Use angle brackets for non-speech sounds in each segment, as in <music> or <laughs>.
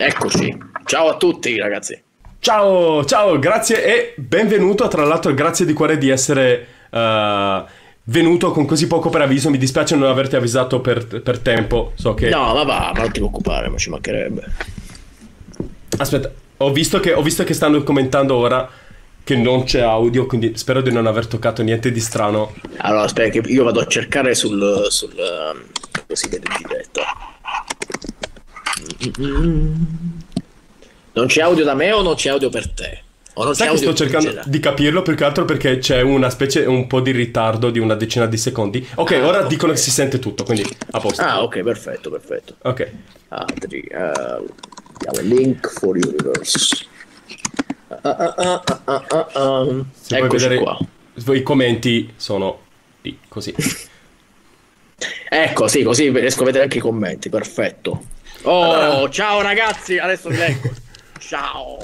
Eccoci. Ciao a tutti ragazzi. Ciao, ciao, grazie e benvenuto. Tra l'altro, grazie di cuore di essere uh, venuto con così poco preavviso. Mi dispiace non averti avvisato per, per tempo. So che... No, ma va, ma non ti preoccupare, ma ci mancherebbe. Aspetta, ho visto che, ho visto che stanno commentando ora che non c'è audio, quindi spero di non aver toccato niente di strano. Allora, aspetta, che io vado a cercare sul. sul così vede in diretta. Non c'è audio da me o non c'è audio per te? O non Sai c'è che sto cercando di capirlo più che altro perché c'è una specie, un po' di ritardo di una decina di secondi. Ok, ah, ora okay. dicono che si sente tutto, quindi a posto. Ah, ok, perfetto, perfetto. Ok. Altri, uh, link for universe. Uh, uh, Se puoi vedere qua. i commenti sono lì, così. <laughs> ecco, sì, così riesco a vedere anche i commenti, perfetto. Oh, allora. ciao ragazzi, adesso vi leggo. <laughs> ciao.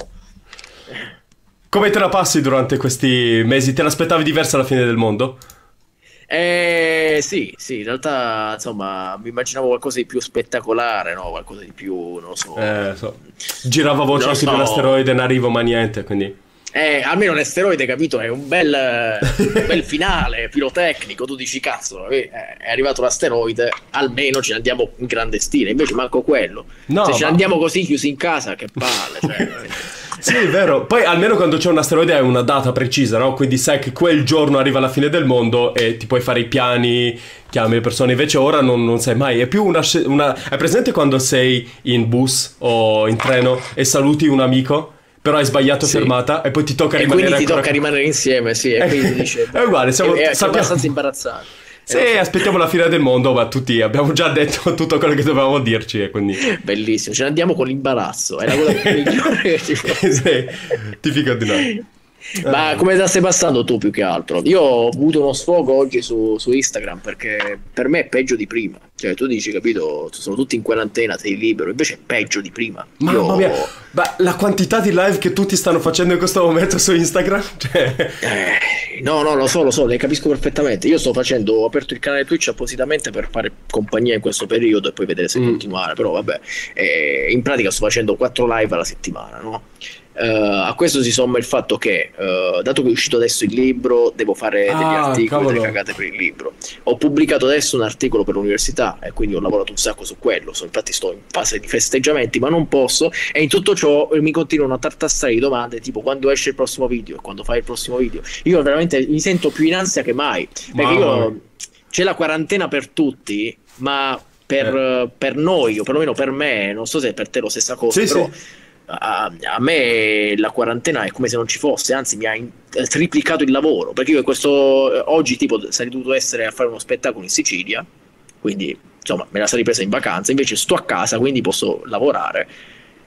Come te la passi durante questi mesi? Te l'aspettavi diversa alla fine del mondo? Eh, sì, sì, in realtà insomma mi immaginavo qualcosa di più spettacolare, no? qualcosa di più, non lo so. Eh, so. Girava voce anche so. di un asteroide in arrivo, ma niente, quindi... Eh, almeno l'asteroide, capito? È un bel, un bel <laughs> finale pirotecnico. Tu dici, cazzo, eh, è arrivato l'asteroide, almeno ce ne andiamo in grande stile. Invece manco quello. No, Se ce ne andiamo così chiusi in casa, che palle. Cioè... <laughs> Sì, è vero. Poi almeno quando c'è un asteroide hai una data precisa, no? Quindi sai che quel giorno arriva la fine del mondo e ti puoi fare i piani, chiami le persone. Invece ora non, non sai mai. È più una, una... Hai presente quando sei in bus o in treno e saluti un amico? Però hai sbagliato sì. fermata e poi ti tocca e rimanere quindi ti tocca rimanere insieme, sì. E quindi dice, <laughs> è uguale, siamo è, è sappiamo... abbastanza imbarazzato. <laughs> Sì, aspettiamo la fine del mondo, ma tutti abbiamo già detto <laughs> tutto quello che dovevamo dirci e quindi... Bellissimo, ce ne andiamo con l'imbarazzo, è la cosa migliore che sì, tipico di noi. Ma come te la stai passando tu più che altro? Io ho avuto uno sfogo oggi su, su, Instagram perché per me è peggio di prima. Cioè, tu dici, capito, sono tutti in quarantena, sei libero, invece è peggio di prima. Mamma Io... mia, ma la quantità di live che tutti stanno facendo in questo momento su Instagram? <laughs> Cioè... Eh, no, no, lo so, lo so, le capisco perfettamente. Io sto facendo, ho aperto il canale Twitch appositamente per fare compagnia in questo periodo e poi vedere se mm. continuare. Però vabbè, eh, in pratica sto facendo 4 live alla settimana, no? Uh, a questo si somma il fatto che, uh, dato che è uscito adesso il libro, devo fare degli ah, articoli, cavolo. delle cagate per il libro. Ho pubblicato adesso un articolo per l'università e quindi ho lavorato un sacco su quello. So, infatti, sto in fase di festeggiamenti, ma non posso. E in tutto ciò mi continuano a tartassare di domande tipo quando esce il prossimo video e quando fai il prossimo video. Io veramente mi sento più in ansia che mai. Perché io c'è la quarantena per tutti, ma per, eh. per, noi, o perlomeno per me, non so se per te è la stessa cosa, sì, però. Sì a, a, me la quarantena è come se non ci fosse, anzi mi ha in, triplicato il lavoro, perché io questo oggi tipo sarei dovuto essere a fare uno spettacolo in Sicilia, quindi insomma me la sarei presa in vacanza, invece sto a casa, quindi posso lavorare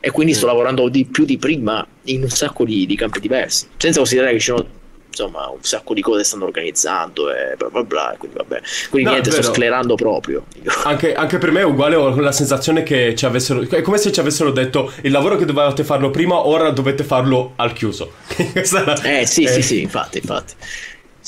e quindi mm. sto lavorando di più di prima in un sacco di, di campi diversi, senza considerare che ci sono insomma un sacco di cose stanno organizzando e bla bla bla quindi vabbè quindi no, niente sto sclerando proprio anche, anche, per me è uguale ho la sensazione che ci avessero è come se ci avessero detto il lavoro che dovevate farlo prima ora dovete farlo al chiuso <laughs> eh sì eh. sì sì infatti infatti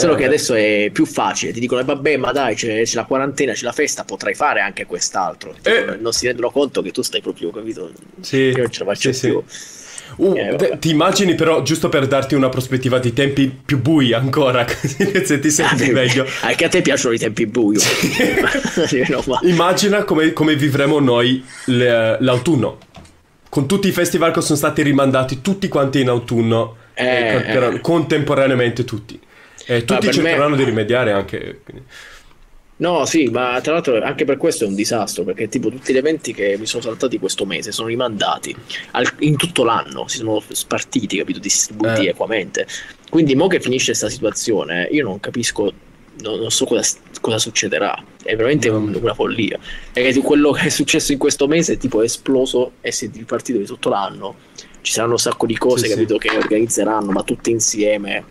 Solo che eh. adesso è più facile, ti dicono, eh, vabbè, ma dai, c'è, c'è, la quarantena, c'è la festa, potrai fare anche quest'altro. Eh. Non si rendono conto che tu stai proprio, capito? Sì, Io non ce la faccio sì, più. Sì. Uh, eh, ti immagini però, giusto per darti una prospettiva di tempi più bui ancora, <laughs> così se ti senti ah, meglio. Anche a te piacciono i tempi bui. <laughs> Immagina come, come vivremo noi l'autunno. Con tutti i festival che sono stati rimandati, tutti quanti in autunno, eh, eh, eh. contemporaneamente tutti. E tutti cercheranno me... di rimediare anche. Quindi. No, sì, ma tra l'altro anche per questo è un disastro, perché tipo tutti gli eventi che mi sono saltati questo mese sono rimandati al, in tutto l'anno, si sono spartiti, capito, distribuiti eh. equamente. Quindi mo che finisce questa situazione, io non capisco, non, non so cosa, cosa, succederà, è veramente mm. una follia. E quello che è successo in questo mese tipo è esploso e si è ripartito di tutto l'anno, ci saranno un sacco di cose, sì, capito, sì. che organizzeranno, ma tutte insieme.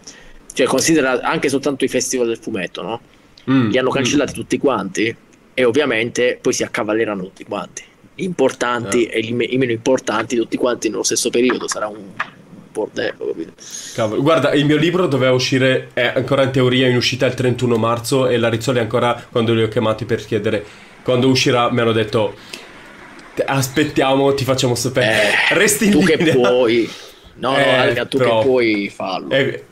Cioè considera anche soltanto i festival del fumetto, no? Mm, li hanno cancellati mm. tutti quanti e ovviamente poi si accavalleranno tutti quanti importanti eh. e i, i, meno importanti tutti quanti nello stesso periodo sarà un bordello capito? Cavolo. guarda il mio libro doveva uscire è ancora in teoria in uscita il 31 marzo e la Rizzoli ancora quando li ho chiamati per chiedere quando uscirà mi hanno detto aspettiamo, ti facciamo sapere. Eh, Resti in tu linea. che puoi. No, no, Eh, Alga, tu però- che puoi farlo. Eh,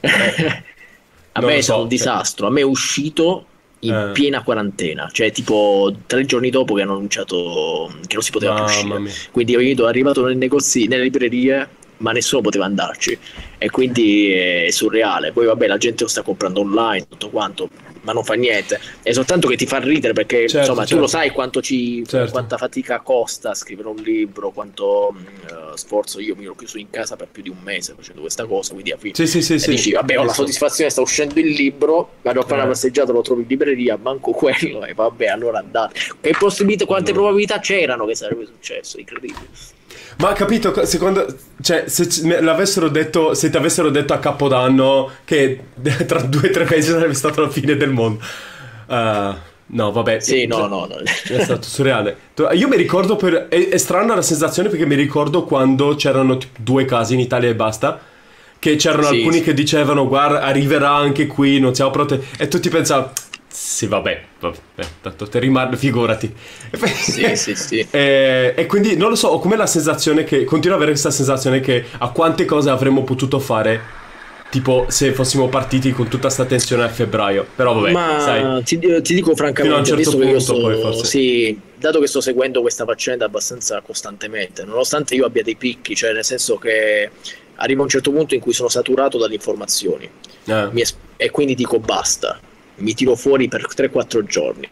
<laughs> a non me è stato so, un disastro. A me è uscito in Eh. piena quarantena, cioè tipo tre giorni dopo che hanno annunciato che non si poteva più Mamma uscire. mia. Quindi capito, è arrivato nei negozi, nelle librerie, ma nessuno poteva andarci. E quindi è surreale. Poi vabbè, la gente lo sta comprando online, tutto quanto, ma non fa niente. È soltanto che ti fa ridere perché Certo, insomma tu certo. lo sai quanto ci Certo. quanta fatica costa scrivere un libro, quanto mh, sforzo io mi ero chiuso in casa per più di un mese facendo questa cosa, quindi alla fine Sì, sì, sì, sì. dici, vabbè, ho la soddisfazione, sta uscendo il libro, vado a fare Eh. una passeggiata, lo trovo in libreria, manco quello, e vabbè, allora andate. Che possibilità, quante No. probabilità c'erano che sarebbe successo? Incredibile. Ma capito, co- secondo... Cioè, se l'avessero detto, se ti avessero detto a Capodanno che <laughs> tra due o tre mesi sarebbe stata la fine del mondo. Uh, no, vabbè. Sì, no, Cioè, no, no. È stato surreale. Io mi ricordo per... È, è strana la sensazione perché mi ricordo quando c'erano tipo, due casi in Italia e basta. Che c'erano Sì, alcuni sì. che dicevano, guarda, arriverà anche qui, non siamo pronti. E tutti pensavano, sì, vabbè, vabbè, tanto te rimane, figurati. E <laughs> Sì, sì, sì. e, e quindi non lo so, ho come la sensazione che continuo ad avere questa sensazione che a quante cose avremmo potuto fare, tipo se fossimo partiti con tutta sta tensione a febbraio. Però vabbè, Ma sai. ti, ti dico francamente, Fino a un certo punto, sto, poi, forse. sì, dato che sto seguendo questa faccenda abbastanza costantemente, nonostante io abbia dei picchi, cioè nel senso che arriva un certo punto in cui sono saturato dalle informazioni eh, es- e quindi dico basta, mi tiro fuori per 3-4 giorni.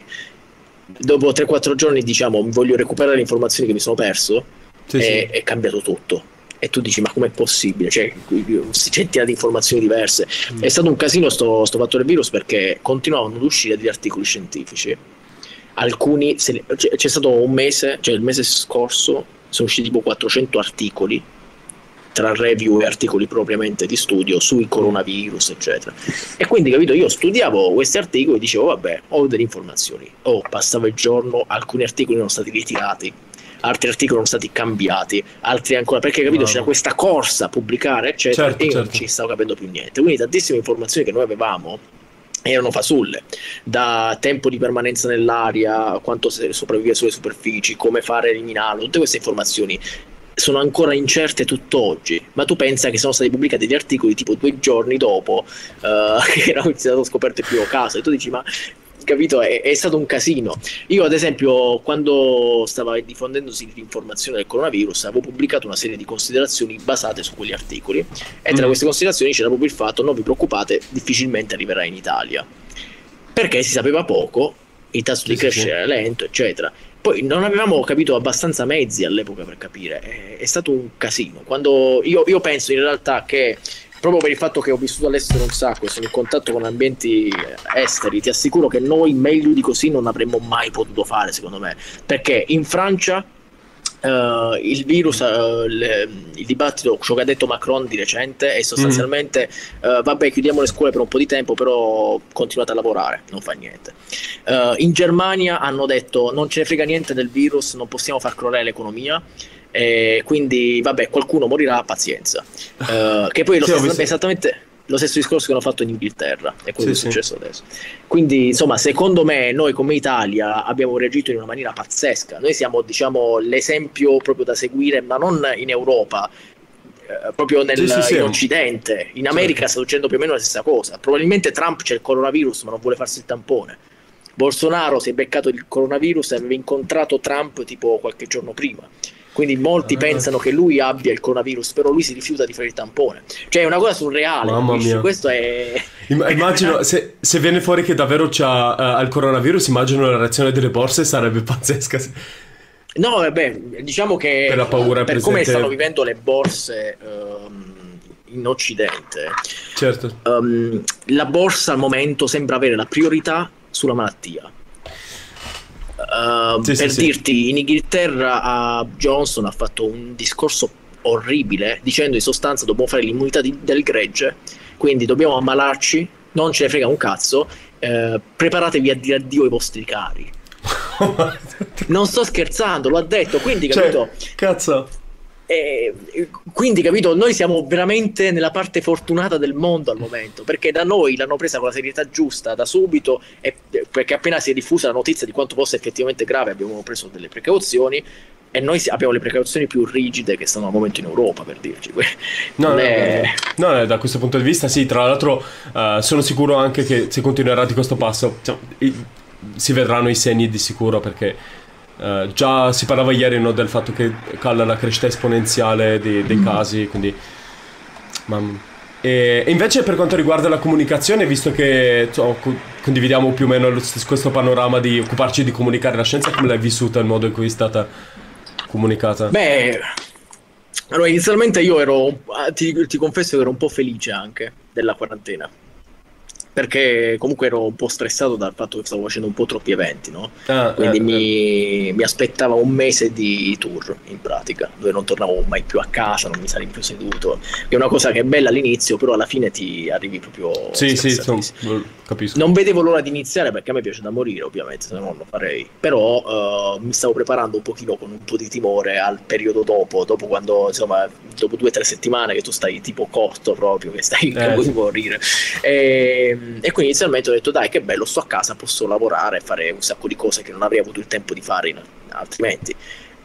Dopo 3-4 giorni diciamo voglio recuperare le informazioni che mi sono perso sì, e sì. è cambiato tutto. E tu dici, ma com'è possibile? Cioè, centinaia di informazioni diverse. Mm. È stato un casino sto, sto fattore virus perché continuavano ad uscire degli articoli scientifici. Alcuni, c'è, c'è stato un mese, cioè il mese scorso, sono usciti tipo 400 articoli tra review e articoli propriamente di studio sui coronavirus, eccetera. E quindi, capito, io studiavo questi articoli e dicevo, vabbè, ho delle informazioni. Oh, passava il giorno, alcuni articoli erano stati ritirati, altri articoli erano stati cambiati, altri ancora, perché capito, Bravo. c'era questa corsa a pubblicare, eccetera, Certo, e io non certo. ci stavo capendo più niente. Quindi tantissime informazioni che noi avevamo erano fasulle, da tempo di permanenza nell'aria, quanto se- sopravvive sulle superfici, come fare a eliminarlo, tutte queste informazioni sono ancora incerte tutt'oggi, ma tu pensa che sono stati pubblicati degli articoli tipo due giorni dopo eh, <laughs> che erano stato scoperto il primo caso e tu dici ma capito è, è stato un casino. Io ad esempio quando stava diffondendosi l'informazione del coronavirus avevo pubblicato una serie di considerazioni basate su quegli articoli e tra Mm. queste considerazioni c'era proprio il fatto non vi preoccupate difficilmente arriverà in Italia. Perché si sapeva poco il tasso Sì, di sì, crescita era lento eccetera poi non avevamo capito abbastanza mezzi all'epoca per capire, è, stato un casino. Quando io, io penso in realtà che proprio per il fatto che ho vissuto all'estero un sacco e sono in contatto con ambienti esteri, ti assicuro che noi meglio di così non avremmo mai potuto fare, secondo me. Perché in Francia eh, il virus, eh, le- il dibattito, ciò che ha detto Macron di recente è sostanzialmente eh, vabbè chiudiamo le scuole per un po' di tempo, però continuate a lavorare, non fa niente. In Germania hanno detto non ce ne frega niente del virus, non possiamo far crollare l'economia. E quindi, vabbè, qualcuno morirà, pazienza. Che poi lo Sì, visto- esattamente lo stesso discorso che hanno fatto in Inghilterra, è quello Sì, che è sì. successo adesso. Quindi, insomma, secondo me, noi come Italia abbiamo reagito in una maniera pazzesca. Noi siamo, diciamo, l'esempio proprio da seguire, ma non in Europa. eh, proprio nel, Sì, sì, sì. in Occidente, in America sta succedendo più o meno la stessa cosa. Probabilmente Trump c'è il coronavirus, ma non vuole farsi il tampone. Bolsonaro si è beccato il coronavirus e aveva incontrato Trump tipo qualche giorno prima. Quindi molti Ah. pensano che lui abbia il coronavirus, però lui si rifiuta di fare il tampone. Cioè è una cosa surreale. Mamma capisci? mia. Questo è... Imm- Immagino, <laughs> se, se viene fuori che davvero c'ha eh, al coronavirus, immagino la reazione delle borse sarebbe pazzesca. No, vabbè, diciamo che Per la paura per come stanno vivendo le borse ehm, in Occidente, Certo. ehm, la borsa al momento sembra avere la priorità sulla malattia. Ehm, Sì, sì, per sì. dirti, in Inghilterra a Johnson ha fatto un discorso orribile dicendo in sostanza dobbiamo fare l'immunità di- del gregge, quindi dobbiamo ammalarci, non ce ne frega un cazzo, eh, preparatevi a dire addio ai vostri cari. <laughs> Non sto scherzando, lo ha detto, quindi capito? Cioè, cazzo. E, quindi, capito, noi siamo veramente nella parte fortunata del mondo al momento, perché da noi l'hanno presa con la serietà giusta da subito, e, perché appena si è diffusa la notizia di quanto fosse effettivamente grave abbiamo preso delle precauzioni, e noi abbiamo le precauzioni più rigide che stanno al momento in Europa, per dirci. No, no, è... no, no, da questo punto di vista sì, tra l'altro uh, sono sicuro anche che se continuerà di questo passo cioè, si vedranno i segni di sicuro perché uh, già si parlava ieri no, del fatto che cala la crescita esponenziale dei, dei mm. casi, quindi... Ma, e, invece per quanto riguarda la comunicazione, visto che so, condividiamo più o meno questo panorama di occuparci di comunicare la scienza, come l'hai vissuta il modo in cui è stata comunicata? Beh, allora inizialmente io ero, ti, ti confesso che ero un po' felice anche della quarantena perché comunque ero un po' stressato dal fatto che stavo facendo un po' troppi eventi, no? Ah, Quindi eh, mi, eh. mi, aspettava un mese di tour in pratica, dove non tornavo mai più a casa, non mi sarei più seduto. Che è una cosa che è bella all'inizio, però alla fine ti arrivi proprio. Sì, sì, so, capisco. Non vedevo l'ora di iniziare perché a me piace da morire, ovviamente, se no non lo farei. Però uh, mi stavo preparando un pochino con un po' di timore al periodo dopo, dopo quando, insomma, dopo due o tre settimane che tu stai tipo corto proprio, che stai eh, <laughs> come morire. E ehm, e quindi inizialmente ho detto dai che bello, sto a casa, posso lavorare, fare un sacco di cose che non avrei avuto il tempo di fare in, altrimenti.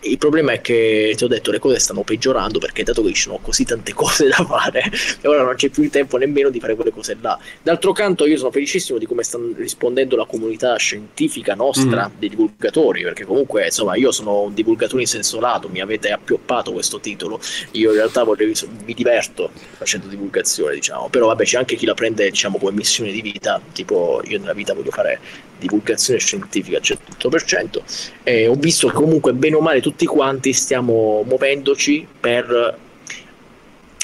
Il problema è che ti ho detto le cose stanno peggiorando perché dato che ci sono così tante <laughs> cose da fare e ora non c'è più il tempo nemmeno di fare quelle cose là. D'altro canto io sono felicissimo di come sta rispondendo la comunità scientifica nostra, mm. dei divulgatori, perché comunque insomma io sono un divulgatore in senso lato, mi avete appioppato questo titolo, io in realtà vorrei, mi diverto facendo divulgazione diciamo, però vabbè c'è anche chi la prende diciamo come missione di vita, tipo io nella vita voglio fare divulgazione scientifica al 100% e ho visto che comunque bene o male tutti quanti stiamo muovendoci per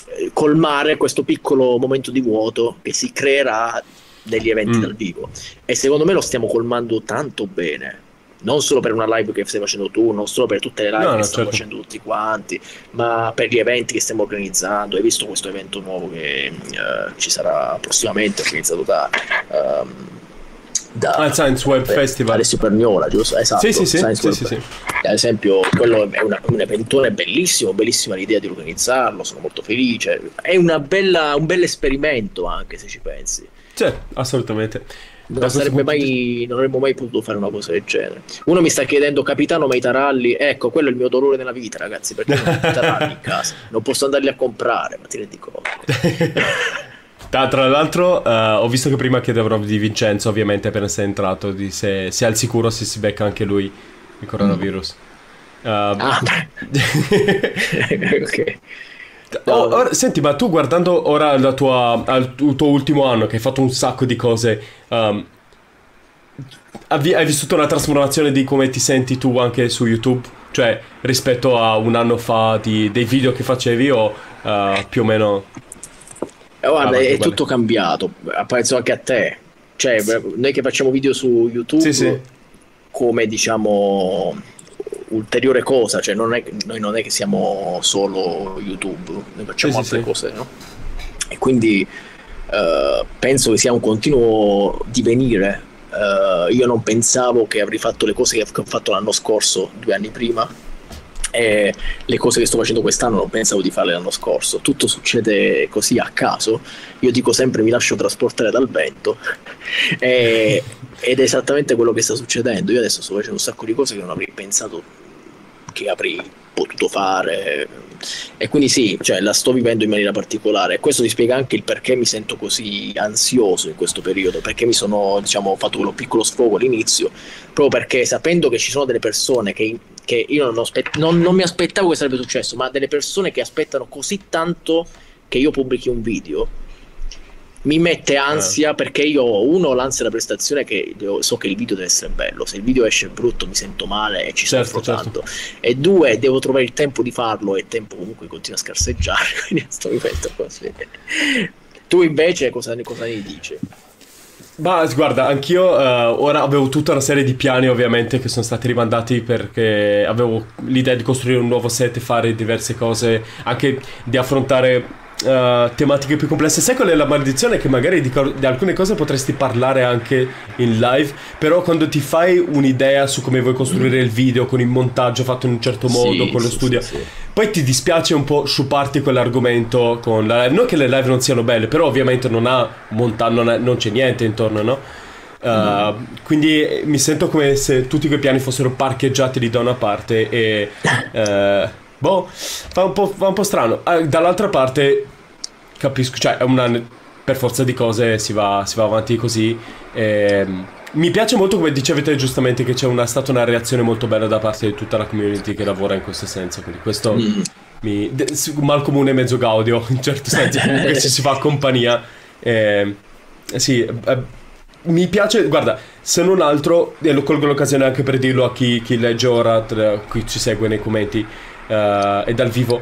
eh, colmare questo piccolo momento di vuoto che si creerà degli eventi mm. dal vivo e secondo me lo stiamo colmando tanto bene non solo per una live che stai facendo tu, non solo per tutte le live no, che no, stiamo certo. facendo tutti quanti, ma per gli eventi che stiamo organizzando. Hai visto questo evento nuovo che uh, ci sarà prossimamente, organizzato da um, da ah, Science Web Festival Alessio Pergnola, giusto? Esatto, sì, sì, sì, sì, sì, sì. Ad esempio, quello è una, un eventone bellissimo, bellissima l'idea di organizzarlo, sono molto felice. È bella, un bel esperimento anche se ci pensi. Sì, assolutamente. Non, mai, non, avremmo mai potuto fare una cosa del genere. Uno mi sta chiedendo, capitano, ma i taralli? Ecco, quello è il mio dolore nella vita, ragazzi, perché non ho i taralli in <laughs> casa. Non posso andarli a comprare, ma ti rendi conto. <laughs> Tra, tra l'altro, uh, ho visto che prima chiedevo di Vincenzo, ovviamente, appena sei entrato, di se, se è al sicuro se si becca anche lui il coronavirus. Mm. Uh, ah, <laughs> ok. Oh, ora, senti, ma tu guardando ora la tua, al tuo ultimo anno, che hai fatto un sacco di cose, um, hai vissuto una trasformazione di come ti senti tu anche su YouTube? Cioè, rispetto a un anno fa di, dei video che facevi o uh, più o meno... Eh, guarda, ah, è bene. tutto cambiato, penso anche a te. Cioè, noi che facciamo video su YouTube, sì, sì. come diciamo ulteriore cosa, cioè non è, noi non è che siamo solo YouTube, noi facciamo sì, altre sì, cose, no? E quindi uh, penso che sia un continuo divenire. Uh, io non pensavo che avrei fatto le cose che ho fatto l'anno scorso, due anni prima, e le cose che sto facendo quest'anno non pensavo di farle l'anno scorso. Tutto succede così a caso. Io dico sempre mi lascio trasportare dal vento e, ed è esattamente quello che sta succedendo. Io adesso sto facendo un sacco di cose che non avrei pensato che avrei potuto fare e quindi sì, cioè, la sto vivendo in maniera particolare e questo ti spiega anche il perché mi sento così ansioso in questo periodo, perché mi sono diciamo, fatto quello piccolo sfogo all'inizio, proprio perché sapendo che ci sono delle persone che, che io non, aspett- non, non mi aspettavo che sarebbe successo, ma delle persone che aspettano così tanto che io pubblichi un video mi mette ansia eh. perché io ho uno l'ansia della prestazione che so che il video deve essere bello se il video esce brutto mi sento male e ci certo, soffro certo. tanto e due devo trovare il tempo di farlo e il tempo comunque continua a scarseggiare <laughs> quindi sto vivendo così tu invece cosa, cosa ne dici? Ma guarda, anch'io uh, ora avevo tutta una serie di piani ovviamente che sono stati rimandati perché avevo l'idea di costruire un nuovo set fare diverse cose, anche di affrontare uh, tematiche più complesse. Sai qual è la maledizione? Che magari di, di, alcune cose potresti parlare anche in live, però quando ti fai un'idea su come vuoi costruire il video, con il montaggio fatto in un certo modo, sì, con lo sì, studio, sì, poi ti dispiace un po' sciuparti quell'argomento con la live. Non che le live non siano belle, però ovviamente non ha montaggio, non, non c'è niente intorno, no? Uh, quindi mi sento come se tutti quei piani fossero parcheggiati lì da una parte e uh, boh, fa un, fa un po', strano. Uh, dall'altra parte capisco, cioè una, per forza di cose si va, si va avanti così. E, mi piace molto come dicevete giustamente che c'è una, stata una reazione molto bella da parte di tutta la community che lavora in questo senso, quindi questo mm. mi, de, mal comune mezzo gaudio <laughs> in certo senso, comunque ci si fa compagnia. E, sì, eh, mi piace, guarda, se non altro, e lo colgo l'occasione anche per dirlo a chi, chi legge ora, tra, chi ci segue nei commenti uh, e dal vivo,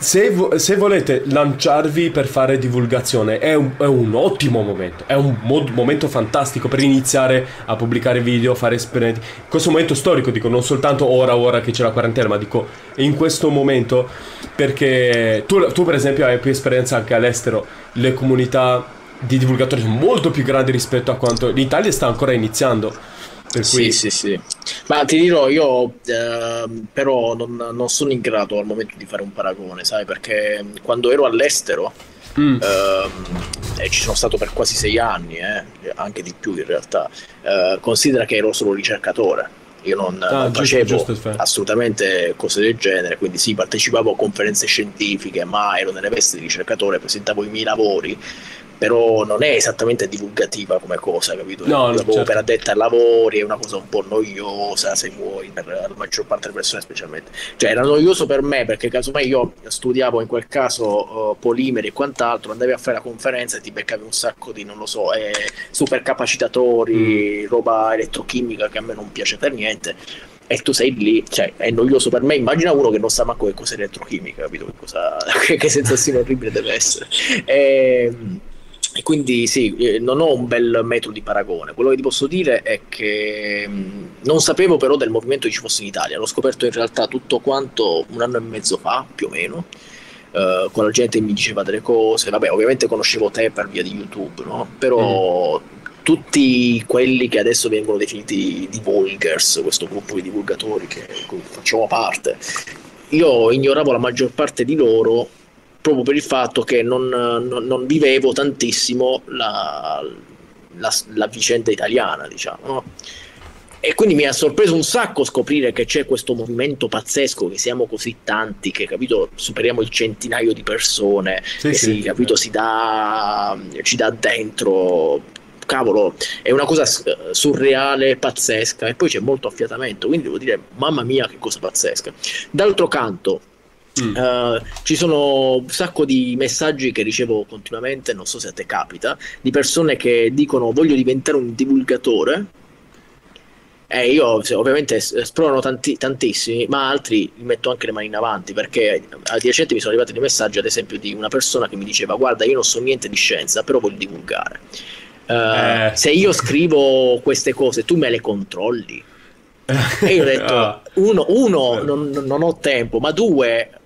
se, vo- se, volete lanciarvi per fare divulgazione è un, è un ottimo momento, è un momento fantastico per iniziare a pubblicare video, fare esperimenti. In questo momento storico, dico, non soltanto ora, ora che c'è la quarantena, ma dico in questo momento perché tu, tu per esempio hai più esperienza anche all'estero, le comunità di divulgatori molto più grandi rispetto a quanto l'Italia sta ancora iniziando. Per cui... Sì, sì, sì. Ma ti dirò, io eh, però non, non, sono in grado al momento di fare un paragone, sai, perché quando ero all'estero, mm. eh, e ci sono stato per quasi sei anni, eh, anche di più in realtà, eh, considera che ero solo ricercatore. Io non, ah, non facevo giusto, giusto, assolutamente cose del genere, quindi sì, partecipavo a conferenze scientifiche, ma ero nelle vesti di ricercatore, presentavo i miei lavori però non è esattamente divulgativa come cosa, capito? No, no certo. per addetta ai lavori, è una cosa un po' noiosa, se vuoi, per la maggior parte delle persone specialmente. Cioè era noioso per me perché casomai io studiavo in quel caso uh, polimeri e quant'altro, andavi a fare la conferenza e ti beccavi un sacco di, non lo so, eh, supercapacitatori, mm. roba elettrochimica che a me non piace per niente e tu sei lì, cioè è noioso per me. Immagina uno che non sa manco che cos'è elettrochimica, capito? Che, cosa, <laughs> che sensazione orribile deve essere. E, ehm, e quindi sì, eh, non ho un bel metodo di paragone. Quello che ti posso dire è che mm, non sapevo però del movimento che ci fosse in Italia. L'ho scoperto in realtà tutto quanto un anno e mezzo fa, più o meno. Uh, con la gente che mi diceva delle cose. Vabbè, ovviamente conoscevo te per via di YouTube, no? Però mm. tutti quelli che adesso vengono definiti divulgers, questo gruppo di divulgatori che facciamo parte, io ignoravo la maggior parte di loro proprio per il fatto che non, non, non vivevo tantissimo la, la, la, vicenda italiana, diciamo. No? E quindi mi ha sorpreso un sacco scoprire che c'è questo movimento pazzesco, che siamo così tanti, che capito, superiamo il centinaio di persone, sì, che sì, si, capito. Si dà, ci dà dentro. Cavolo, è una cosa surreale, pazzesca, e poi c'è molto affiatamento, quindi devo dire, mamma mia, che cosa pazzesca. D'altro canto, Mm. Uh, ci sono un sacco di messaggi che ricevo continuamente, non so se a te capita, di persone che dicono voglio diventare un divulgatore. E io ovviamente esplorano tanti, tantissimi, ma altri mi metto anche le mani in avanti perché di recente mi sono arrivati dei messaggi, ad esempio, di una persona che mi diceva: Guarda, io non so niente di scienza, però voglio divulgare. Uh, eh. Se io scrivo queste cose, tu me le controlli. E io ho detto: <laughs> ah. uno, uno non, non ho tempo, ma due,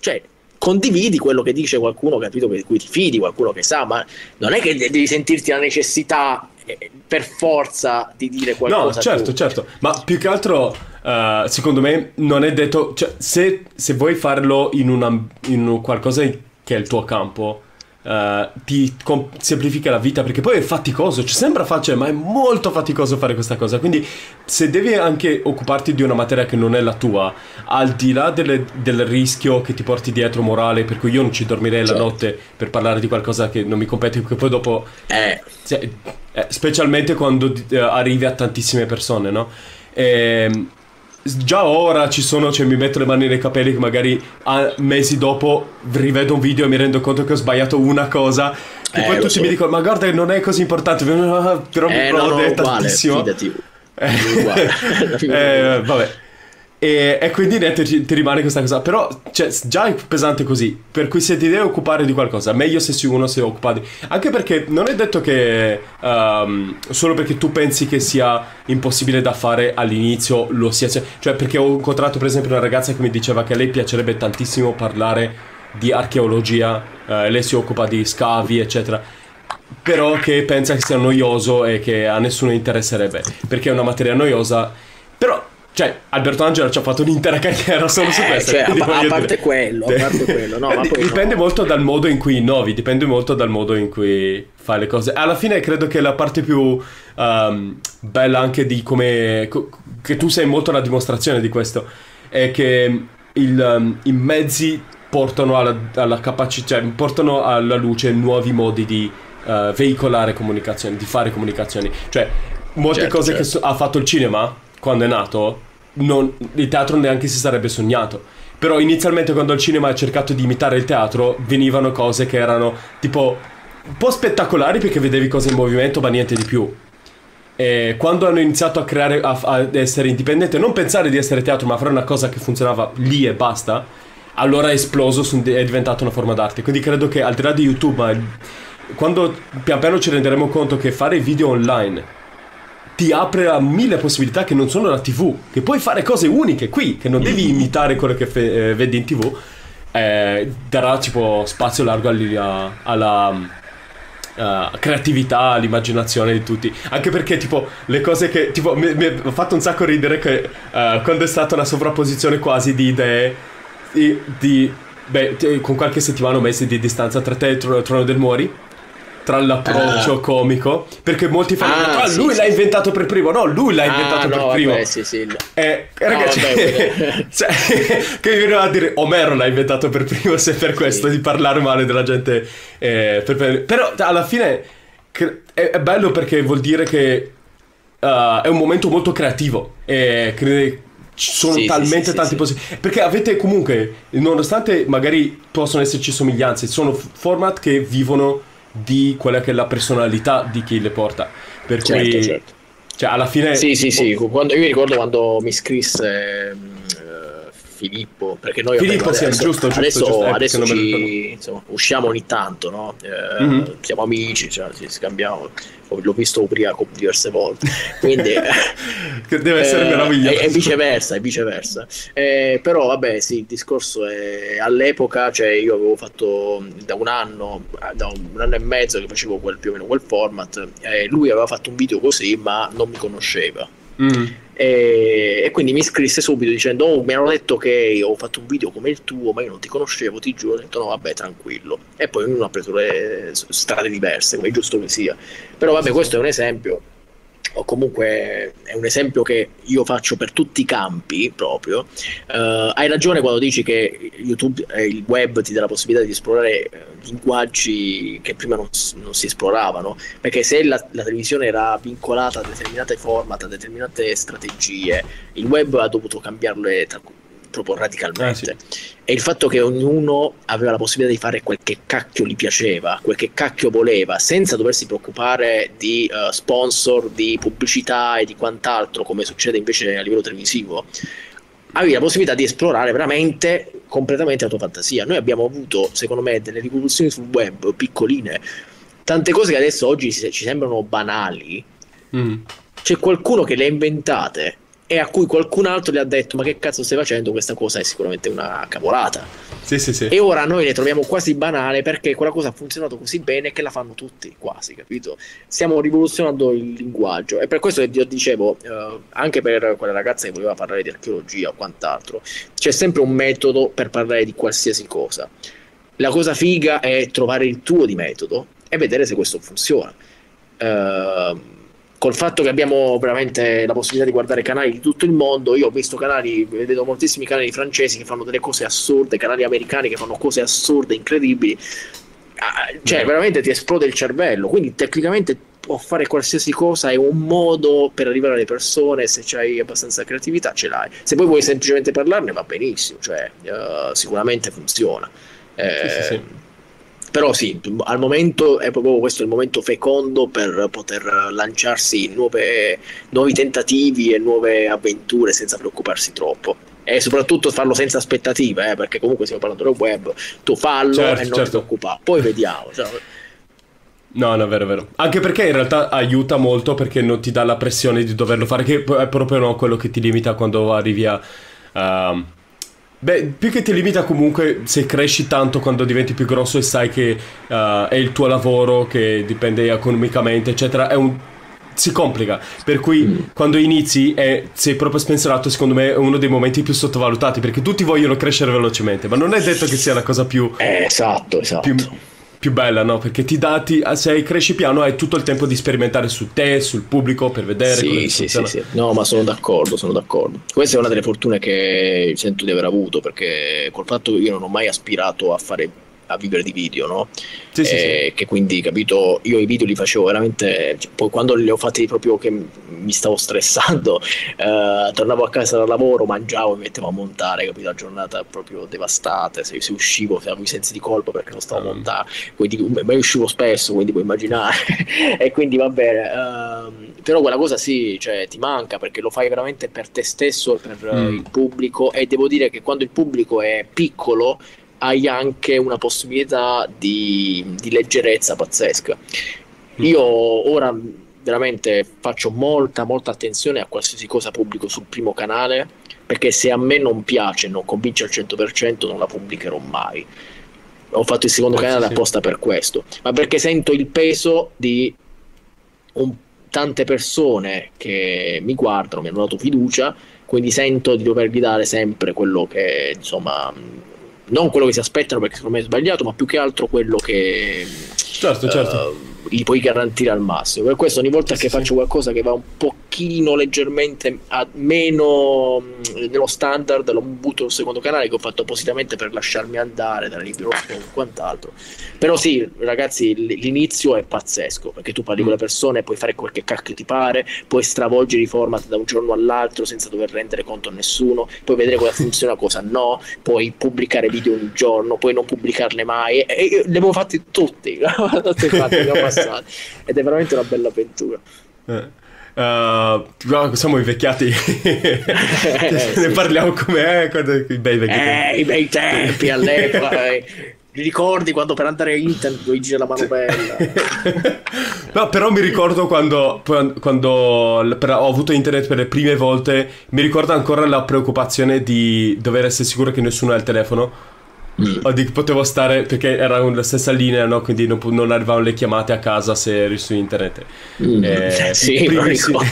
cioè, condividi quello che dice qualcuno capito, di cui ti fidi, qualcuno che sa, ma non è che devi sentirti la necessità eh, per forza di dire qualcosa. No, certo, tu. certo, ma più che altro, uh, secondo me, non è detto, cioè, se, se vuoi farlo in, una, in qualcosa che è il tuo campo, Uh, ti com- semplifica la vita perché poi è faticoso, cioè, sembra facile ma è molto faticoso fare questa cosa quindi se devi anche occuparti di una materia che non è la tua al di là delle, del rischio che ti porti dietro morale per cui io non ci dormirei certo. la notte per parlare di qualcosa che non mi compete perché poi dopo eh. Cioè, eh, specialmente quando eh, arrivi a tantissime persone no? E, ehm, già ora ci sono, cioè mi metto le mani nei capelli che magari a, mesi dopo rivedo un video e mi rendo conto che ho sbagliato una cosa. E eh, poi tutti so. mi dicono ma guarda che non è così importante. <laughs> Però eh, mi no, no, tantissimo. fidati. eh, <laughs> vabbè e, e, quindi niente, ti, rimane questa cosa. Però cioè, già è pesante così. Per cui se ti devi occupare di qualcosa, meglio se uno si occupa di. Anche perché non è detto che um, solo perché tu pensi che sia impossibile da fare all'inizio lo sia. Cioè, perché ho incontrato per esempio una ragazza che mi diceva che a lei piacerebbe tantissimo parlare di archeologia, eh, lei si occupa di scavi, eccetera. Però che pensa che sia noioso e che a nessuno interesserebbe, perché è una materia noiosa. Cioè, Alberto Angela ci ha fatto un'intera <laughs> carriera solo su Eh, questo. cioè, quindi a, a parte quello, a parte quello, no, <laughs> dipende no. molto dal modo in cui innovi, dipende molto dal modo in cui fai le cose. Alla fine credo che la parte più ehm, bella anche di come... co- che tu sei molto la dimostrazione di questo, è che il, ehm, i mezzi portano alla, alla capacità, cioè portano alla luce nuovi modi di eh, veicolare comunicazioni, di fare comunicazioni. Cioè, molte Certo, cose che certo. so- ha fatto il cinema quando è nato, non- il teatro neanche si sarebbe sognato. Però inizialmente quando il cinema ha cercato di imitare il teatro, venivano cose che erano tipo un po' spettacolari perché vedevi cose in movimento, ma niente di più. E quando hanno iniziato a creare, a, a essere indipendenti, a non pensare di essere teatro, ma fare una cosa che funzionava lì e basta, allora è esploso, è diventato una forma d'arte. Quindi credo che al di là di YouTube, quando pian piano ci renderemo conto che fare video online ti apre a mille possibilità che non sono la TV, che puoi fare cose uniche qui, che non devi imitare quello che fe- eh, vedi in TV, eh, darà tipo spazio largo alli- a- alla eh, creatività, all'immaginazione di tutti. Anche perché tipo le cose che tipo mi, mi ha fatto un sacco ridere che eh, quando è stata una sovrapposizione quasi di idee di, di- beh, con qualche settimana o mese di distanza tra te e Trono del Mori tra l'approccio Ah. comico perché molti fanno Ah, ah, lui sì, l'ha sì. inventato per primo no lui l'ha Ah, inventato per no, primo vabbè, sì, sì. eh, ragazzi, vabbè, <laughs> cioè, <laughs> che mi veniva a dire Omero l'ha inventato per primo se per questo di parlare male della gente eh, per- per- però alla fine è, è bello perché vuol dire che uh, è un momento molto creativo e cre- ci sono Sì, talmente sì, tanti sì. possibilità perché avete comunque nonostante magari possono esserci somiglianze sono format che vivono di quella che è la personalità di chi le porta per Certo, cui certo. cioè alla fine Sì, sì, sì. Quando, io mi ricordo quando mi scrisse eh, Filippo, perché noi Filippo, sì, adesso, giusto, giusto, adesso, giusto, adesso ci, insomma, usciamo ogni tanto, no? Eh, Mhm. Siamo amici, cioè, ci scambiamo. L'ho visto ubriaco diverse volte, quindi <laughs> che deve essere eh, meraviglioso E, viceversa, e viceversa. Eh, però vabbè, sì, il discorso è all'epoca, cioè io avevo fatto da un anno, da un anno e mezzo che facevo quel, più o meno quel format, e lui aveva fatto un video così, ma non mi conosceva. Mm. E, e quindi mi scrisse subito dicendo: Oh, mi hanno detto che ho fatto un video come il tuo, ma io non ti conoscevo, ti giuro. Ho detto: No, vabbè, tranquillo. E poi ognuno ha preso le strade diverse, come è giusto che sia. Però, vabbè, questo è un esempio. O comunque è un esempio che io faccio per tutti i campi proprio. Eh, hai ragione quando dici che YouTube e il web ti dà la possibilità di esplorare eh, linguaggi che prima non, non si esploravano. Perché se la, la televisione era vincolata a determinate format, a determinate strategie, il web ha dovuto cambiarle tra- proprio radicalmente. E il fatto che ognuno aveva la possibilità di fare quel che cacchio gli piaceva, quel che cacchio voleva, senza doversi preoccupare di eh, sponsor, di pubblicità e di quant'altro, come succede invece a livello televisivo, avevi la possibilità di esplorare veramente completamente la tua fantasia. Noi abbiamo avuto, secondo me, delle rivoluzioni sul web piccoline, tante cose che adesso oggi ci ci sembrano banali, Mm. c'è qualcuno che le ha inventate e a cui qualcun altro gli ha detto ma che cazzo stai facendo? Questa cosa è sicuramente una cavolata. Sì, sì, sì. e ora noi le troviamo quasi banale perché quella cosa ha funzionato così bene che la fanno tutti quasi capito? Stiamo rivoluzionando il linguaggio. E per questo che io dicevo eh, anche per quella ragazza che voleva parlare di archeologia o quant'altro c'è sempre un metodo per parlare di qualsiasi cosa. La cosa figa è trovare il tuo di metodo e vedere se questo funziona. Ehm, col fatto che abbiamo veramente la possibilità di guardare canali di tutto il mondo, io ho visto canali, vedo moltissimi canali francesi che fanno delle cose assurde, canali americani che fanno cose assurde, incredibili, Ah, cioè veramente ti esplode il cervello, quindi tecnicamente può fare qualsiasi cosa, è un modo per arrivare alle persone, se hai abbastanza creatività ce l'hai, se poi vuoi semplicemente parlarne va benissimo, cioè eh, sicuramente funziona. Eh, Sì, sì, sì. Però sì, al momento è proprio questo il momento fecondo per poter lanciarsi nuove- nuovi tentativi e nuove avventure senza preoccuparsi troppo. E soprattutto farlo senza aspettative, eh, perché comunque stiamo parlando del web, tu fallo Certo, e non certo. ti preoccupare, poi vediamo. cioè, No, no, vero, vero. Anche perché in realtà aiuta molto perché non ti dà la pressione di doverlo fare, che è proprio no, quello che ti limita quando arrivi a, ehm, Beh, più che ti limita comunque se cresci tanto quando diventi più grosso e sai che uh, è il tuo lavoro che dipende economicamente, eccetera, è un si complica. Per cui mm. quando inizi e sei proprio spensierato, secondo me è uno dei momenti più sottovalutati perché tutti vogliono crescere velocemente, ma non è detto che sia la cosa più eh, esatto, esatto. Più, più bella, no? Perché ti dà, ti, se cresci piano hai tutto il tempo di sperimentare su te, sul pubblico per vedere. Sì, sì, sì, sì, No, ma sono d'accordo, sono d'accordo. Questa è una delle fortune che sento di aver avuto perché col fatto che io non ho mai aspirato a fare a vivere di video, no? Sì, sì, eh, sì. Che quindi, capito, io i video li facevo veramente, cioè, poi quando li ho fatti proprio che mi stavo stressando, <laughs> eh, tornavo a casa dal lavoro, mangiavo e mi mettevo a montare, capito, la giornata proprio devastata, se, se uscivo avevo i sensi di colpa perché non stavo a mm. montare, quindi ma io uscivo spesso, quindi puoi immaginare, <laughs> e quindi va bene, uh, però quella cosa sì, cioè ti manca perché lo fai veramente per te stesso e per mm. il pubblico e devo dire che quando il pubblico è piccolo hai anche una possibilità di, di leggerezza pazzesca. Mm. Io ora veramente faccio molta, molta attenzione a qualsiasi cosa pubblico sul primo canale, perché se a me non piace, non convince al 100%, non la pubblicherò mai. Ho fatto il secondo canale apposta per questo, ma perché sento il peso di un, tante persone che mi guardano, mi hanno dato fiducia, quindi sento di dovergli dare sempre quello che insomma non quello che si aspettano perché secondo me è sbagliato, ma più che altro quello che certo, certo. Uh, gli puoi garantire al massimo. Per questo ogni volta sì, che sì. faccio qualcosa che va un pochino leggermente a meno nello standard lo butto sul secondo canale che ho fatto appositamente per lasciarmi andare dalla libro e quant'altro. Però sì, ragazzi, l'inizio è pazzesco perché tu parli mm. con le persone, puoi fare quel che cacchio ti pare, puoi stravolgere i format da un giorno all'altro senza dover rendere conto a nessuno, puoi vedere cosa funziona, <laughs> cosa no, puoi pubblicare video ogni giorno, puoi non pubblicarne mai. E, e, li avevo fatti tutti, tutti fatti, passati. Ed è veramente una bella avventura. Eh. Uh, siamo invecchiati, <laughs> eh, sì. ne parliamo come eh, i bei vecchi eh, i bei tempi all'epoca. eh. ricordi quando per andare a internet dovevi girare la manovella? <laughs> no, però mi ricordo quando, quando ho avuto internet per le prime volte, mi ricordo ancora la preoccupazione di dover essere sicuro che nessuno ha il telefono Mm. O di, potevo stare perché era la stessa linea, no? quindi non, non, arrivavano le chiamate a casa se eri su internet. Mm. Eh, <laughs> sì, i, primissimi... <laughs>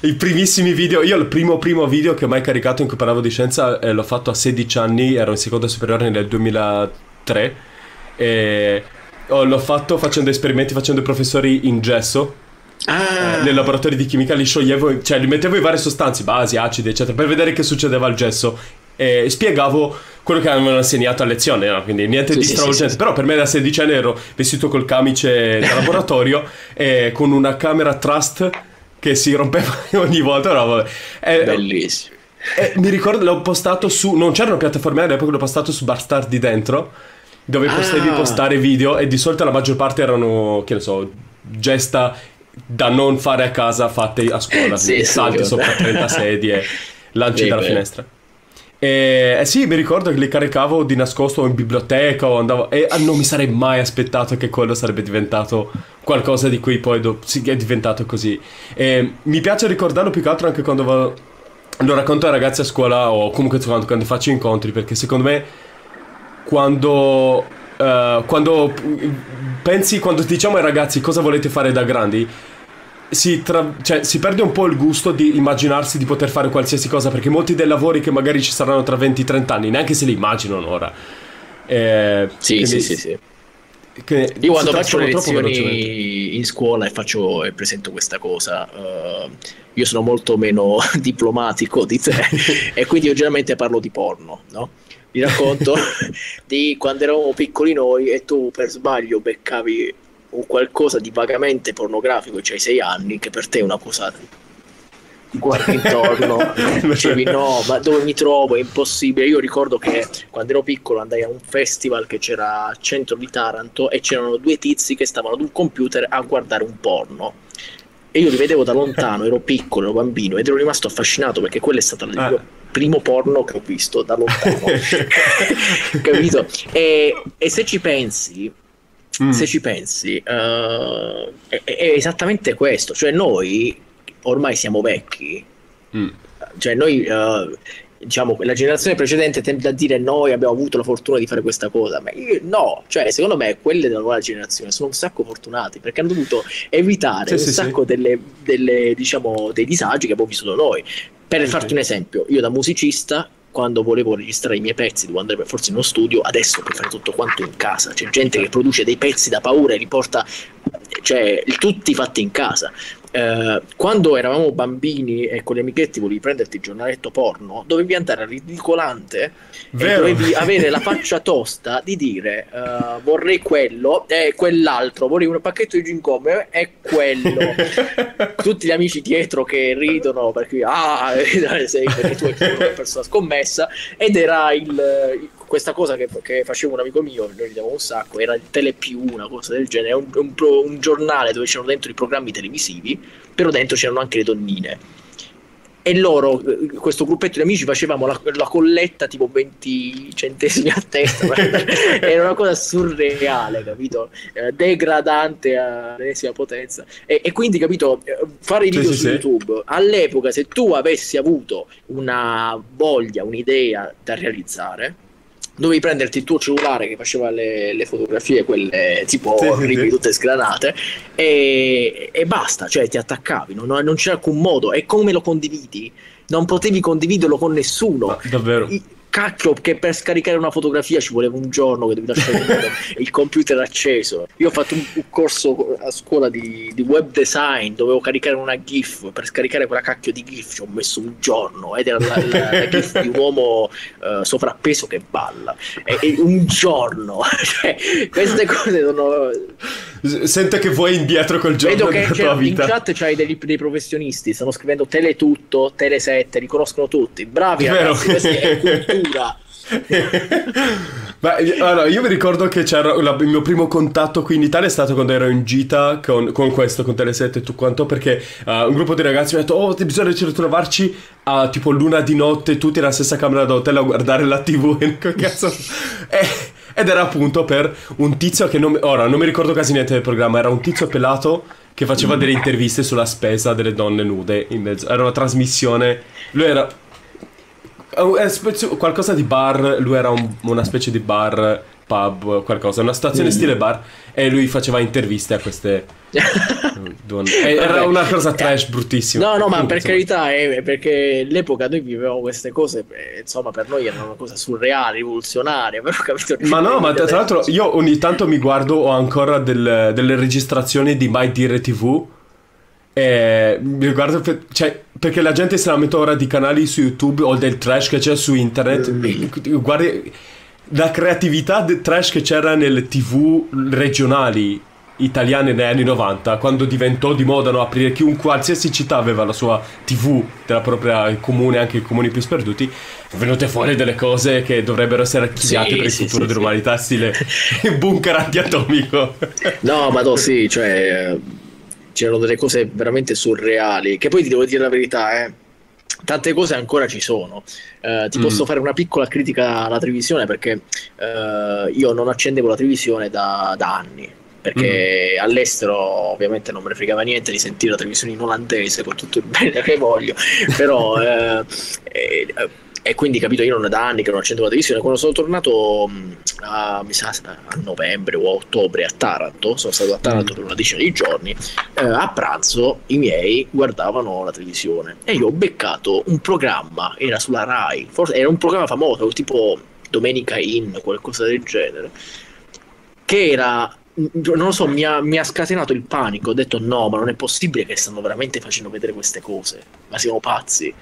I primissimi video. Io il primo, primo video che ho mai caricato in cui parlavo di scienza eh, l'ho fatto a 16 anni, ero in seconda superiore nel 2003. E l'ho fatto facendo esperimenti, facendo i professori in gesso. Ah. Eh, nel laboratorio di chimica li scioglievo, cioè li mettevo in varie sostanze, basi, acidi, eccetera, per vedere che succedeva al gesso e spiegavo quello che avevano insegnato a lezione, no? quindi niente sì, di stravolgente. Sì, sì, Però per me da sedicenne ero vestito col camice da laboratorio <laughs> e con una camera trust che si rompeva <laughs> ogni volta. No. E, Bellissimo. E mi ricordo, l'ho postato su. Non c'erano piattaforme all'epoca, l'ho postato su Barstar di dentro, dove ah. potevi postare video e di solito la maggior parte erano, che ne so, gesta da non fare a casa fatte a scuola. sì, salti sopra 30 sedie, lanci dalla finestra. E eh, sì, mi ricordo che li caricavo di nascosto in biblioteca o andavo, e non mi sarei mai aspettato che quello sarebbe diventato qualcosa di cui poi do, sì, è diventato così. E mi piace ricordarlo più che altro anche quando vado, lo racconto ai ragazzi a scuola o comunque quando, quando faccio incontri perché secondo me quando, uh, quando pensi, quando diciamo ai ragazzi cosa volete fare da grandi si, tra- cioè, si, perde un po' il gusto di immaginarsi di poter fare qualsiasi cosa perché molti dei lavori che magari ci saranno tra 20-30 anni neanche se li immaginano ora. Eh, sì, sì, sì, sì. Io quando faccio le lezioni in scuola e, faccio, e presento questa cosa, uh, io sono molto meno <laughs> diplomatico di te <laughs> e quindi io generalmente parlo di porno, no? Vi racconto <laughs> di quando eravamo piccoli noi e tu per sbaglio beccavi un qualcosa di vagamente pornografico, cioè sei anni, che per te è una cosa ti guardi intorno, <laughs> dicevi no, ma dove mi trovo? È impossibile. Io ricordo che quando ero piccolo andai a un festival che c'era al centro di Taranto e c'erano due tizi che stavano ad un computer a guardare un porno. E io li vedevo da lontano, ero piccolo, ero bambino ed ero rimasto affascinato perché quello è stato il mio ah. primo porno che ho visto da lontano. <laughs> <laughs> Capito? E, e se ci pensi, Mm. Se ci pensi, uh, è, è, esattamente questo. Cioè, noi ormai siamo vecchi. Mm. Cioè, noi uh, diciamo, la generazione precedente tende a dire noi abbiamo avuto la fortuna di fare questa cosa, ma io, no, cioè secondo me quelle della nuova generazione sono un sacco fortunati perché hanno dovuto evitare sì, un sì, sacco sì. Delle, delle, diciamo, dei disagi che abbiamo vissuto noi. Per farti un esempio, io da musicista quando volevo registrare i miei pezzi dovevo andare forse in uno studio, adesso puoi fare tutto quanto in casa. C'è gente che produce dei pezzi da paura e li porta, cioè, tutti fatti in casa. Eh, quando eravamo bambini e con gli amichetti volevi prenderti il giornaletto porno, dovevi andare ridicolante Vero. e dovevi <laughs> avere la faccia tosta di dire uh, vorrei quello e quell'altro, vorrei un pacchetto di gincome e quello. <laughs> Tutti gli amici dietro che ridono perché, ah, <laughs> sei, perché tu sei una persona scommessa ed era il, questa cosa che, che, faceva un amico mio, noi ridiamo un sacco, era il Telepiù, una cosa del genere, un, un, un giornale dove c'erano dentro i programmi televisivi, però dentro c'erano anche le donnine e loro, questo gruppetto di amici, facevamo la, la colletta tipo 20 centesimi a testa. <laughs> Era una cosa surreale, capito? Eh, degradante all'ennesima potenza. E, e, quindi, capito, eh, fare i video sì, su sì, YouTube sì. all'epoca, se tu avessi avuto una voglia, un'idea da realizzare dovevi prenderti il tuo cellulare che faceva le, le fotografie, quelle tipo sì, orribili, sì, tutte sgranate, e, e, basta, cioè ti attaccavi, non, non, c'era alcun modo. E come lo condividi? Non potevi condividerlo con nessuno. Ma davvero? I, cacchio che per scaricare una fotografia ci voleva un giorno che dovevi lasciare il <laughs> computer acceso. Io ho fatto un, un corso a scuola di, di, web design, dovevo caricare una GIF, per scaricare quella cacchio di GIF ci ho messo un giorno ed era la, la, la <laughs> GIF di un uomo uh, sovrappeso che balla. E, e un giorno, <laughs> cioè, queste cose sono... Sente che vuoi indietro col giorno Vedo che della tua vita. in chat c'hai dei, dei, professionisti, stanno scrivendo Teletutto, Tele7, riconoscono tutti. Bravi ragazzi, è cultura. Beh, <laughs> allora, io mi ricordo che c'era la, il mio primo contatto qui in Italia è stato quando ero in gita con, con questo, con Tele7 e tutto quanto, perché uh, un gruppo di ragazzi mi ha detto, oh, bisogna ritrovarci a tipo luna di notte, tutti nella stessa camera d'hotel a guardare la tv. <laughs> E, cazzo... e, ed era appunto per un tizio che non, ora non mi ricordo quasi niente del programma, era un tizio pelato che faceva delle interviste sulla spesa delle donne nude in mezzo. Era una trasmissione. Lui era qualcosa di bar, lui era un, una specie di bar pub, qualcosa, una stazione mm. stile bar e lui faceva interviste a queste <laughs> donne. Era una cosa trash bruttissima. No, no, ma per carità, è perché all'epoca noi vivevamo queste cose, insomma, per noi era una cosa surreale, rivoluzionaria, <laughs> però capito? Ma no, ma tra l'altro io ogni tanto mi guardo, ho ancora del, delle registrazioni di Mai Dire TV e mi guardo per, cioè, perché la gente se la mette ora di canali su YouTube o del trash che c'è su internet. Mm. Guardi la creatività del trash che c'era nelle tv regionali italiane negli anni 90, quando diventò di moda no, aprire chiunque, qualsiasi città aveva la sua tv della propria comune, anche i comuni più sperduti, venute fuori delle cose che dovrebbero essere archiviate sì, per il sì, futuro sì, dell'umanità, stile <laughs> bunker antiatomico. No, ma no, sì, cioè c'erano delle cose veramente surreali, che poi ti devo dire la verità, eh, tante cose ancora ci sono. Eh, ti mm. posso fare una piccola critica alla televisione perché eh, io non accendevo la televisione da, da anni. Perché mm. all'estero ovviamente non me ne fregava niente di sentire la televisione in olandese con tutto il bene che voglio, però eh, eh e quindi capito io non è da anni che non accendo la televisione quando sono tornato a, sa, a novembre o a ottobre a Taranto sono stato a Taranto mm. per una decina di giorni eh, a pranzo i miei guardavano la televisione e io ho beccato un programma era sulla Rai forse era un programma famoso tipo Domenica In qualcosa del genere che era non lo so, mi ha, mi ha, scatenato il panico. Ho detto: no, ma non è possibile che stanno veramente facendo vedere queste cose. Ma siamo pazzi.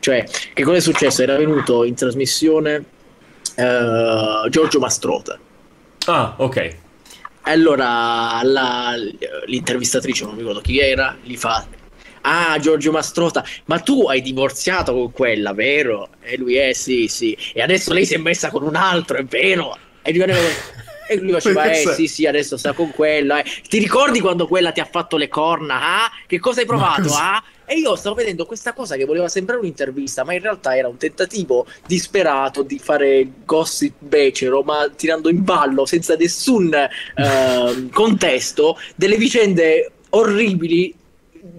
Cioè, che cosa è successo? Era venuto in trasmissione uh, Giorgio Mastrota. Ah, ok. Allora la, l'intervistatrice, non mi ricordo chi era, gli fa Ah, Giorgio Mastrota, ma tu hai divorziato con quella, vero? E lui, eh sì, sì. E adesso lei si è messa con un altro, è vero? E lui, e lui faceva, <laughs> eh sì, sì, adesso sta con quella. Eh. Ti ricordi quando quella ti ha fatto le corna? Ah? Che cosa hai provato? Ah? E io stavo vedendo questa cosa che voleva sembrare un'intervista, ma in realtà era un tentativo disperato di fare gossip becero, ma tirando in ballo senza nessun eh, contesto delle vicende orribili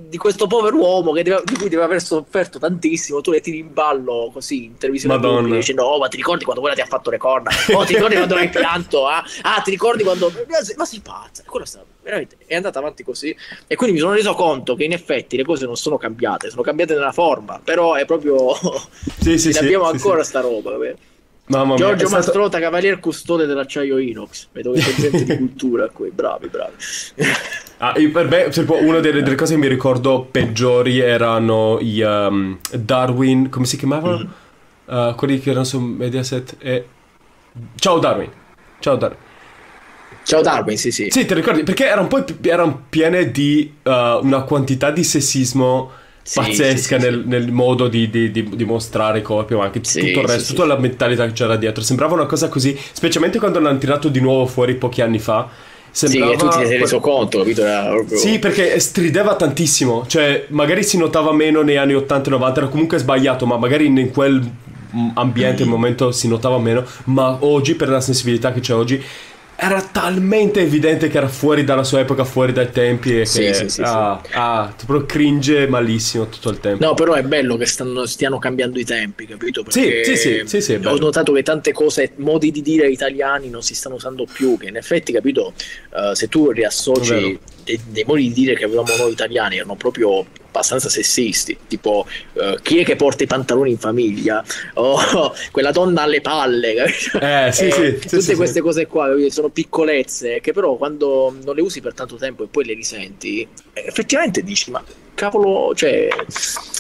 di questo povero uomo che deve, di cui deve aver sofferto tantissimo, tu le tiri in ballo così in televisione Madonna. e dici no, ma ti ricordi quando quella ti ha fatto le corna? Oh, ti ricordi quando hai pianto? Ah? ah, ti ricordi quando... Ma sei pazza, quello sta veramente è andata avanti così e quindi mi sono reso conto che in effetti le cose non sono cambiate, sono cambiate nella forma, però è proprio... Sì, sì, <laughs> sì, abbiamo sì, ancora sì. sta roba. vabbè. Mamma Giorgio stato- Mastrota, cavalier custode dell'acciaio inox. Vedo che c'è <laughs> gente di cultura qui, bravi, bravi. <laughs> Ah, per me, tipo, una delle, delle cose che mi ricordo peggiori erano i um, Darwin, come si chiamavano? Uh, quelli che erano su Mediaset e... Ciao Darwin. Ciao Darwin. Ciao Darwin, sì sì. Sì, ti ricordi? Perché erano poi erano piene di uh, una quantità di sessismo Sì, pazzesca sì, sì, nel, sì. nel modo di, di- di- di mostrare i corpi, ma anche Sì, tutto il sì, resto, sì, tutta sì. la mentalità che c'era dietro. Sembrava una cosa così, specialmente quando l'hanno tirato di nuovo fuori pochi anni fa. Sì, Sembrava e tu ti sei reso conto, capito? Proprio... Sì, perché strideva tantissimo. Cioè, magari si notava meno negli anni 80 e 90, era comunque sbagliato, ma magari in quel mm, ambiente, il momento si notava meno. Ma oggi, per la sensibilità che c'è oggi, era talmente evidente che era fuori dalla sua epoca, fuori dai tempi. E Sì, che, sì, sì, ah, ah, proprio cringe malissimo tutto il tempo. No, però è bello che stanno- stiano cambiando i tempi, capito? Sì, Perché sì, sì, sì, sì, ho notato che tante cose, modi di dire italiani non si stanno usando più, che in effetti, capito, eh, se tu riassoci dei, dei modi di dire che avevamo noi italiani erano proprio abbastanza sessisti, tipo eh, chi è che porta i pantaloni in famiglia? <laughs> O quella donna alle palle, <laughs> capito? Eh, sì, sì, tutte sì, queste cose qua capito? sono piccolezze che però quando non le usi per tanto tempo e poi le risenti, eh, effettivamente dici, ma cavolo, cioè,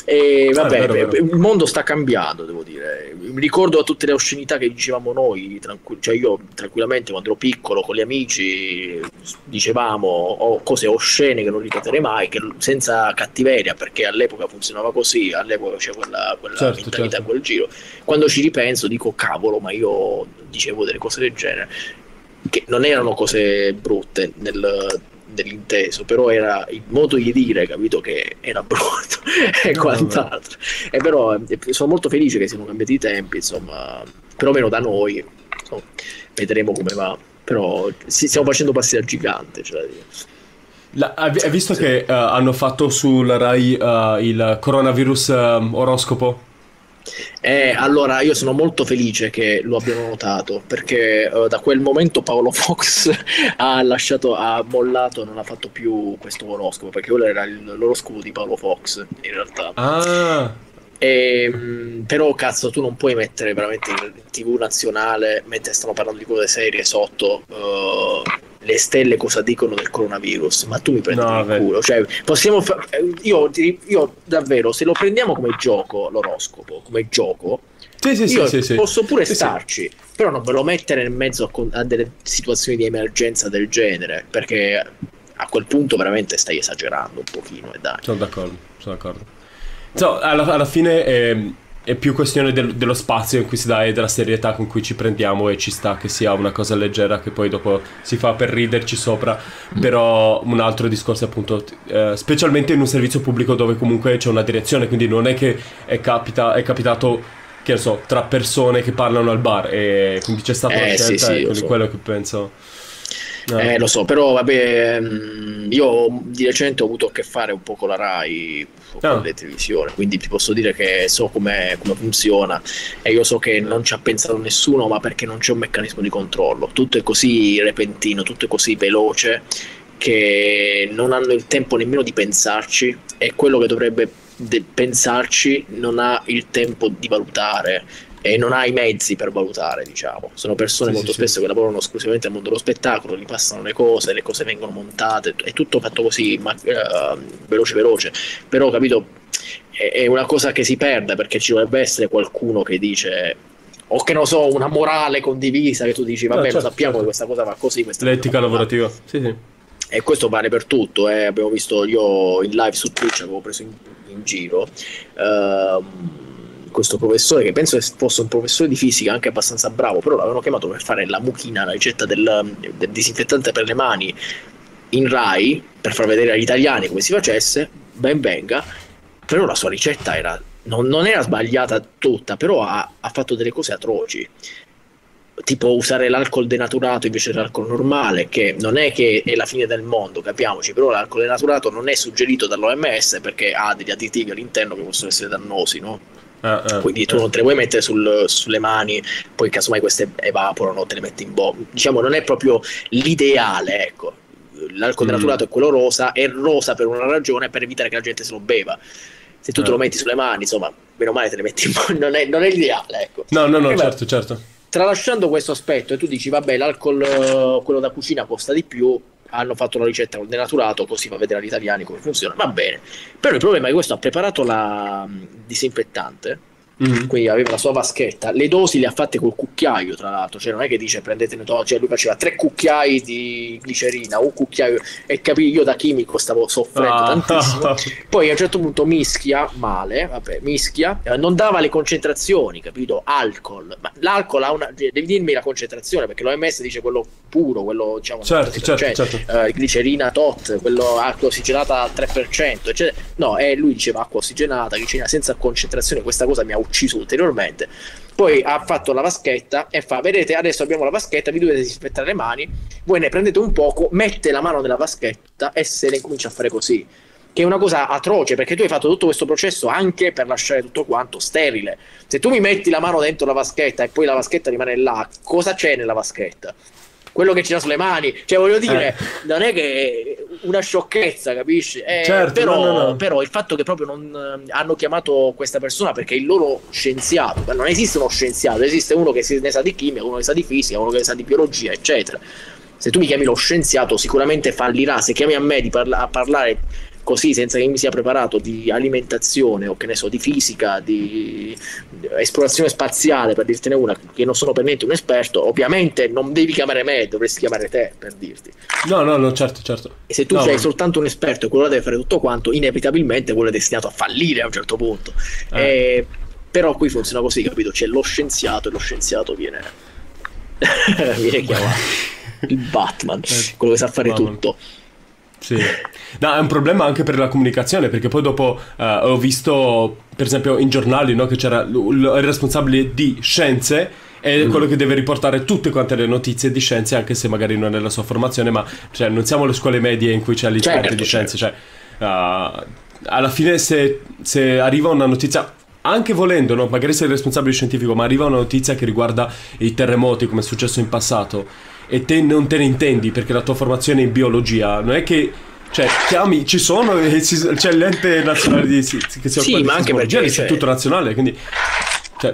eh, vabbè, vero, vero. il mondo sta cambiando, devo dire. Mi ricordo tutte le oscenità che dicevamo noi, tranqu- cioè io tranquillamente quando ero piccolo con gli amici dicevamo oh, cose oscene che non ripeterei mai, che, senza cattiveria, perché all'epoca funzionava così, all'epoca c'è quella, quella Certo, mentalità, certo. quel giro. Quando ci ripenso dico, cavolo, ma io dicevo delle cose del genere, che non erano cose brutte nel- nell'inteso, però era il modo di dire, capito, che era brutto <laughs> e No, quant'altro. E però eh, sono molto felice che siano cambiati i tempi, insomma, perlomeno da noi, insomma, vedremo come va. Però sì, stiamo facendo passi da gigante, cioè, La- hai visto che eh, hanno fatto sulla Rai eh, il coronavirus eh, oroscopo? Eh, allora io sono molto felice che lo abbiano notato perché eh, da quel momento Paolo Fox <laughs> ha lasciato, ha mollato, non ha fatto più questo oroscopo perché quello era l'oroscopo di Paolo Fox in realtà. Ah, E, mh, però cazzo tu non puoi mettere veramente in tv nazionale mentre stanno parlando di cose serie sotto eh, le stelle cosa dicono del coronavirus ma tu mi prendi No, per culo. Cioè possiamo fa- eh, io, io davvero se lo prendiamo come gioco l'oroscopo come gioco sì, sì, io sì, posso pure starci però non ve lo mettere in mezzo a, a delle situazioni di emergenza del genere perché a quel punto veramente stai esagerando un pochino e dai. Sono d'accordo, sono d'accordo. So, alla, alla fine è, è più questione del- dello spazio in cui si dà e della serietà con cui ci prendiamo e ci sta che sia una cosa leggera che poi dopo si fa per riderci sopra. Però un altro discorso è appunto, eh, specialmente in un servizio pubblico dove comunque c'è una direzione, quindi non è che è, capita, è capitato, che ne so, tra persone che parlano al bar e quindi c'è stata una Eh, sì, scelta sì, lo quindi so. quello che penso... Eh, lo so, però vabbè, mm, io di recente ho avuto a che fare un po' con la Rai, con Ah. le televisioni, quindi ti posso dire che so come come funziona e io so che non ci ha pensato nessuno, ma perché non c'è un meccanismo di controllo. Tutto è così repentino, tutto è così veloce che non hanno il tempo nemmeno di pensarci e quello che dovrebbe de- pensarci non ha il tempo di valutare e non ha i mezzi per valutare, diciamo. Sono persone Sì, molto sì, sì. spesso che lavorano esclusivamente nel mondo dello spettacolo, gli passano le cose, le cose vengono montate, è tutto fatto così, ma, eh, veloce veloce. Però, capito, è, è una cosa che si perde perché ci dovrebbe essere qualcuno che dice o che non so, una morale condivisa che tu dici, vabbè, certo, lo sappiamo certo. che questa cosa va così, questa L'etica cosa va lavorativa, sì, sì. E questo vale per tutto, eh. abbiamo visto io in live su Twitch, avevo preso in, in giro ehm, questo professore che penso fosse un professore di fisica anche abbastanza bravo, però l'avevano chiamato per fare la mucchina, la ricetta del, del disinfettante per le mani in Rai, per far vedere agli italiani come si facesse, ben venga, però la sua ricetta era, non, non era sbagliata tutta, però ha, ha fatto delle cose atroci. tipo usare l'alcol denaturato invece dell'alcol normale, che non è che è la fine del mondo, capiamoci, però l'alcol denaturato non è suggerito dall'OMS perché ha degli additivi all'interno che possono essere dannosi, no? Ah, ah, Quindi tu ah. non te le puoi mettere sul, sulle mani, poi casomai queste evaporano, te le metti in bocca. Diciamo, non è proprio l'ideale, ecco. L'alcol mm. denaturato è quello rosa, è rosa per una ragione, per evitare che la gente se lo beva. Se tu te lo metti sulle mani, insomma, meno male te le metti in bocca, non è, non è l'ideale, ecco. No, no, no, certo, certo tralasciando questo aspetto e tu dici vabbè l'alcol eh, quello da cucina costa di più hanno fatto una ricetta con denaturato così fa vedere agli italiani come funziona va bene. Però il problema è che questo ha preparato la mm, disinfettante Mm-hmm. Quindi aveva la sua vaschetta, le dosi le ha fatte col cucchiaio, tra l'altro, cioè non è che dice prendetene to- cioè lui faceva tre cucchiai di glicerina, un cucchiaio e capì io da chimico stavo soffrendo ah. tantissimo. <laughs> Poi a un certo punto mischia male, vabbè, mischia, eh, non dava le concentrazioni, capito? Alcol, ma l'alcol ha una devi dirmi la concentrazione perché l'OMS dice quello puro, quello diciamo certo, certo, certo. Eh, glicerina tot, quello acqua ossigenata al 3%, eccetera. No, eh, lui diceva acqua ossigenata, glicerina senza concentrazione, questa cosa mi ha ucciso ulteriormente. Poi ha fatto la vaschetta e fa: Vedete, adesso abbiamo la vaschetta, vi dovete disinfettare le mani. Voi ne prendete un poco, mette la mano nella vaschetta e se ne comincia a fare così. Che è una cosa atroce perché tu hai fatto tutto questo processo anche per lasciare tutto quanto sterile. Se tu mi metti la mano dentro la vaschetta e poi la vaschetta rimane là, cosa c'è nella vaschetta? Quello che ci dà sulle mani. Cioè, voglio dire, eh. non è che una sciocchezza, capisci? Eh, certo, però, no, no, no. però, il fatto che proprio non eh, hanno chiamato questa persona perché il loro scienziato, non esiste uno scienziato, esiste uno che ne sa di chimica, uno che sa di fisica, uno che ne sa di biologia, eccetera. Se tu mi chiami lo scienziato, sicuramente fallirà. Se chiami a me parla- a parlare così senza che mi sia preparato di alimentazione o che ne so di fisica, di esplorazione spaziale per dirtene una che non sono per niente un esperto, ovviamente non devi chiamare me, dovresti chiamare te per dirti. No, no, no, certo, certo. E se tu no, sei ma... soltanto un esperto e quello deve fare tutto quanto, inevitabilmente quello è destinato a fallire a un certo punto. Eh. E... Però qui funziona così, capito? C'è lo scienziato e lo scienziato viene, <laughs> viene chiamato il Batman, eh, quello che sa fare Batman. tutto. Sì. No, è un problema anche per la comunicazione, perché poi dopo uh, ho visto, per esempio, in giornali no, che c'era il responsabile di scienze è mm. quello che deve riportare tutte quante le notizie di scienze, anche se magari non è la sua formazione, ma cioè, non siamo alle scuole medie in cui c'è l'esperto certo, di scienze. Certo. Cioè, uh, alla fine, se, se, arriva una notizia, anche volendo, no? magari sei il responsabile scientifico, ma arriva una notizia che riguarda i terremoti, come è successo in passato e te non te ne intendi perché la tua formazione è in biologia, non è che cioè, chiami, ci sono, c'è l'ente nazionale di, che si occupa sì, di ma anche perché l'Istituto cioè... Nazionale, quindi... Cioè,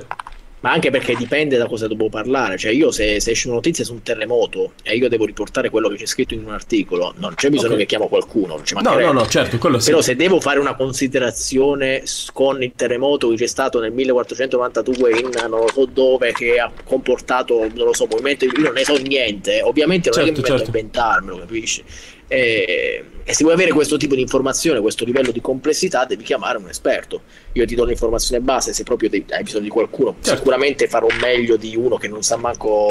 ma anche perché dipende da cosa devo parlare. Cioè, io se, se esce una notizia su un terremoto e io devo riportare quello che c'è scritto in un articolo, non c'è bisogno okay. che chiamo qualcuno. no, no, no, certo, quello sì. Però se devo fare una considerazione con il terremoto che c'è stato nel 1492 in non lo so dove, che ha comportato, non lo so, movimento, io non ne so niente. Ovviamente non certo, è che mi certo. metto a certo. inventarmelo, capisci? E, e, se vuoi avere questo tipo di informazione, questo livello di complessità, devi chiamare un esperto. Io ti do l'informazione base, se proprio devi, hai bisogno di qualcuno, certo. sicuramente farò meglio di uno che non sa manco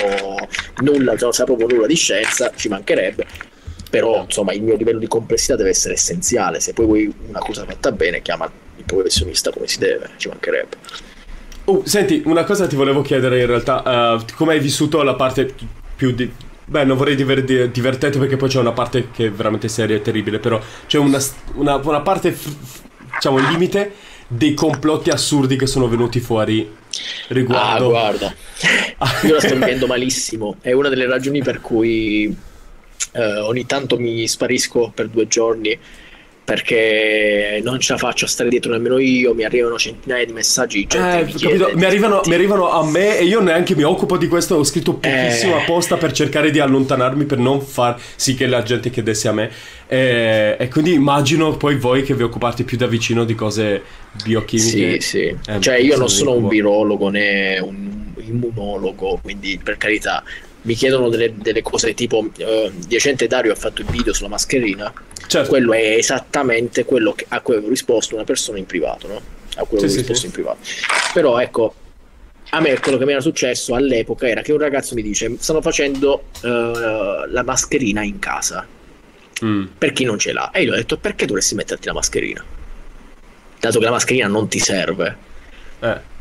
nulla, non sa proprio nulla di scienza, ci mancherebbe. Però insomma il mio livello di complessità deve essere essenziale. Se poi vuoi una cosa fatta bene, chiama il professionista come si deve, ci mancherebbe. Oh, senti, una cosa ti volevo chiedere in realtà, uh, come hai vissuto la parte più di, Beh, non vorrei dire divertente perché poi c'è una parte che è veramente seria e terribile, però c'è una, una, una parte, f- diciamo, limite dei complotti assurdi che sono venuti fuori riguardo... Ah, guarda, io la sto vivendo malissimo, è una delle ragioni per cui eh, ogni tanto mi sparisco per due giorni perché non ce la faccio a stare dietro nemmeno io, mi arrivano centinaia di messaggi eh, mi, chiede, mi, arrivano, mi, arrivano, a me e io neanche mi occupo di questo, ho scritto pochissimo eh... apposta per cercare di allontanarmi, per non far sì che la gente chiedesse a me. E, e quindi immagino poi voi che vi occupate più da vicino di cose biochimiche. Sì, sì, eh, cioè io non sono un virologo né un immunologo, quindi per carità mi chiedono delle, delle cose tipo uh, di recente Dario ha fatto il video sulla mascherina certo. quello è esattamente quello che, a cui avevo risposto una persona in privato no? a cui avevo sì, risposto sì, in privato però ecco a me quello che mi era successo all'epoca era che un ragazzo mi dice stanno facendo uh, la mascherina in casa mm. per chi non ce l'ha e io ho detto perché dovresti metterti la mascherina dato che la mascherina non ti serve eh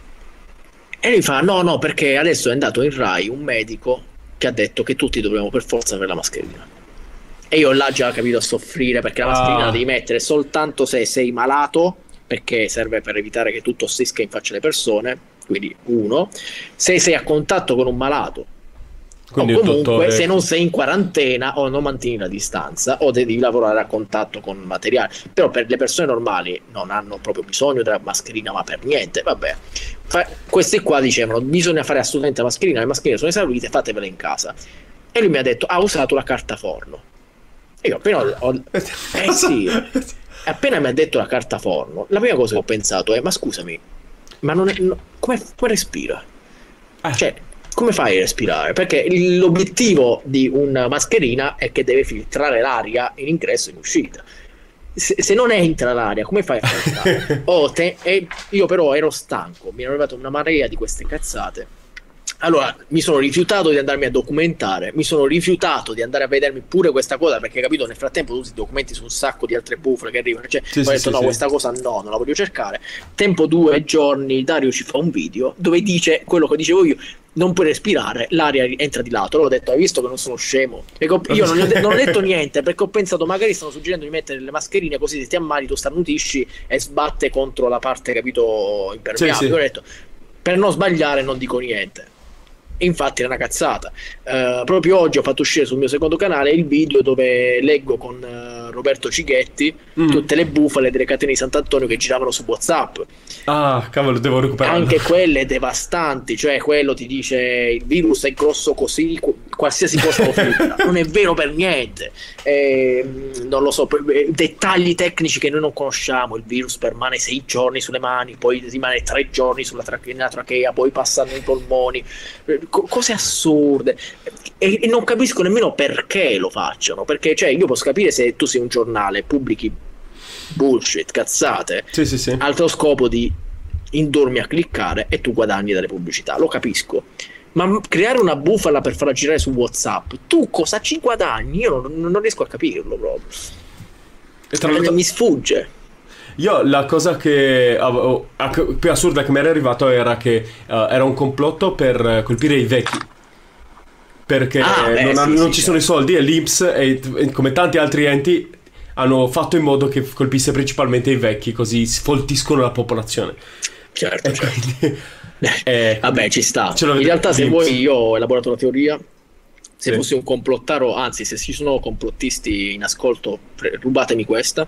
E lui fa: No, no, perché adesso è andato in Rai un medico che ha detto che tutti dobbiamo per forza avere la mascherina. E io là già ho capito a soffrire perché la mascherina Ah. la devi mettere soltanto se sei malato, perché serve per evitare che tu tossisca in faccia alle persone. Quindi, uno, se sei a contatto con un malato, Quindi o comunque se non sei in quarantena o non mantieni la distanza o devi lavorare a contatto con materiale. Però per le persone normali non hanno proprio bisogno della mascherina, ma per niente. Vabbè, Fa- questi qua dicevano bisogna fare assolutamente la mascherina, le mascherine sono esaurite, fatevele in casa. E lui mi ha detto ha usato la carta forno. Io appena ho, <laughs> ho- eh sì, appena mi ha detto la carta forno, la prima cosa che ho pensato è ma scusami, ma non è, no- come, come respira? Eh. Cioè, come fai a respirare? Perché l'obiettivo di una mascherina è che deve filtrare l'aria in ingresso e in uscita. Se, se non entra l'aria, come fai a filtrare? <laughs> Oh, te- e io però ero stanco, mi era arrivata una marea di queste cazzate. Allora mi sono rifiutato di andarmi a documentare, mi sono rifiutato di andare a vedermi pure questa cosa perché capito nel frattempo tu ti documenti su un sacco di altre bufale che arrivano, cioè Sì, ho sì, detto sì, no questa cosa no, non la voglio cercare. Tempo due giorni Dario ci fa un video dove dice quello che dicevo io, non puoi respirare, l'aria entra di lato. Allora ho detto hai visto che non sono scemo? Ho- io non, ho de- non ho detto niente perché ho pensato magari stanno suggerendo di mettere le mascherine così se ti ammali tu starnutisci e sbatte contro la parte capito impermeabile. Sì, sì. Ho detto per non sbagliare non dico niente. E infatti era una cazzata. Eh, proprio oggi ho fatto uscire sul mio secondo canale il video dove leggo con eh, Roberto Cighetti Mm. tutte le bufale delle catene di Sant'Antonio che giravano su WhatsApp. Ah, cavolo, devo recuperare. Anche quelle devastanti, cioè quello ti dice il virus è grosso così, qualsiasi cosa lo filtra. <laughs> non è vero per niente. Eh, non lo so, eh, dettagli tecnici che noi non conosciamo. Il virus permane sei giorni sulle mani, poi rimane tre giorni sulla tra- nella trachea, poi passa nei polmoni. Eh, co- cose assurde. E, e non capisco nemmeno perché lo facciano. Perché, cioè, io posso capire se tu sei un giornale, pubblichi bullshit, cazzate Sì, sì, sì. allo scopo di indormi a cliccare e tu guadagni dalle pubblicità. Lo capisco. Ma creare una bufala per farla girare su WhatsApp, tu cosa ci guadagni? Io non, non riesco a capirlo proprio. E tra l'altro, Mi sfugge. io la cosa che avevo- più assurda che mi era arrivato era che eh, era un complotto per eh, colpire i vecchi. Perché Ah, beh, non, sì, hanno- non sì, ci sono i soldi e l'Inps, e, e come tanti altri enti, hanno fatto in modo che colpisse principalmente i vecchi, così sfoltiscono la popolazione. Certo, E certo. quindi, <laughs> eh, Vabbè, ci sta. In realtà, se vuoi, io ho elaborato una teoria. Se Sì. fossi un complottaro, anzi, se ci sono complottisti in ascolto, rubatemi questa.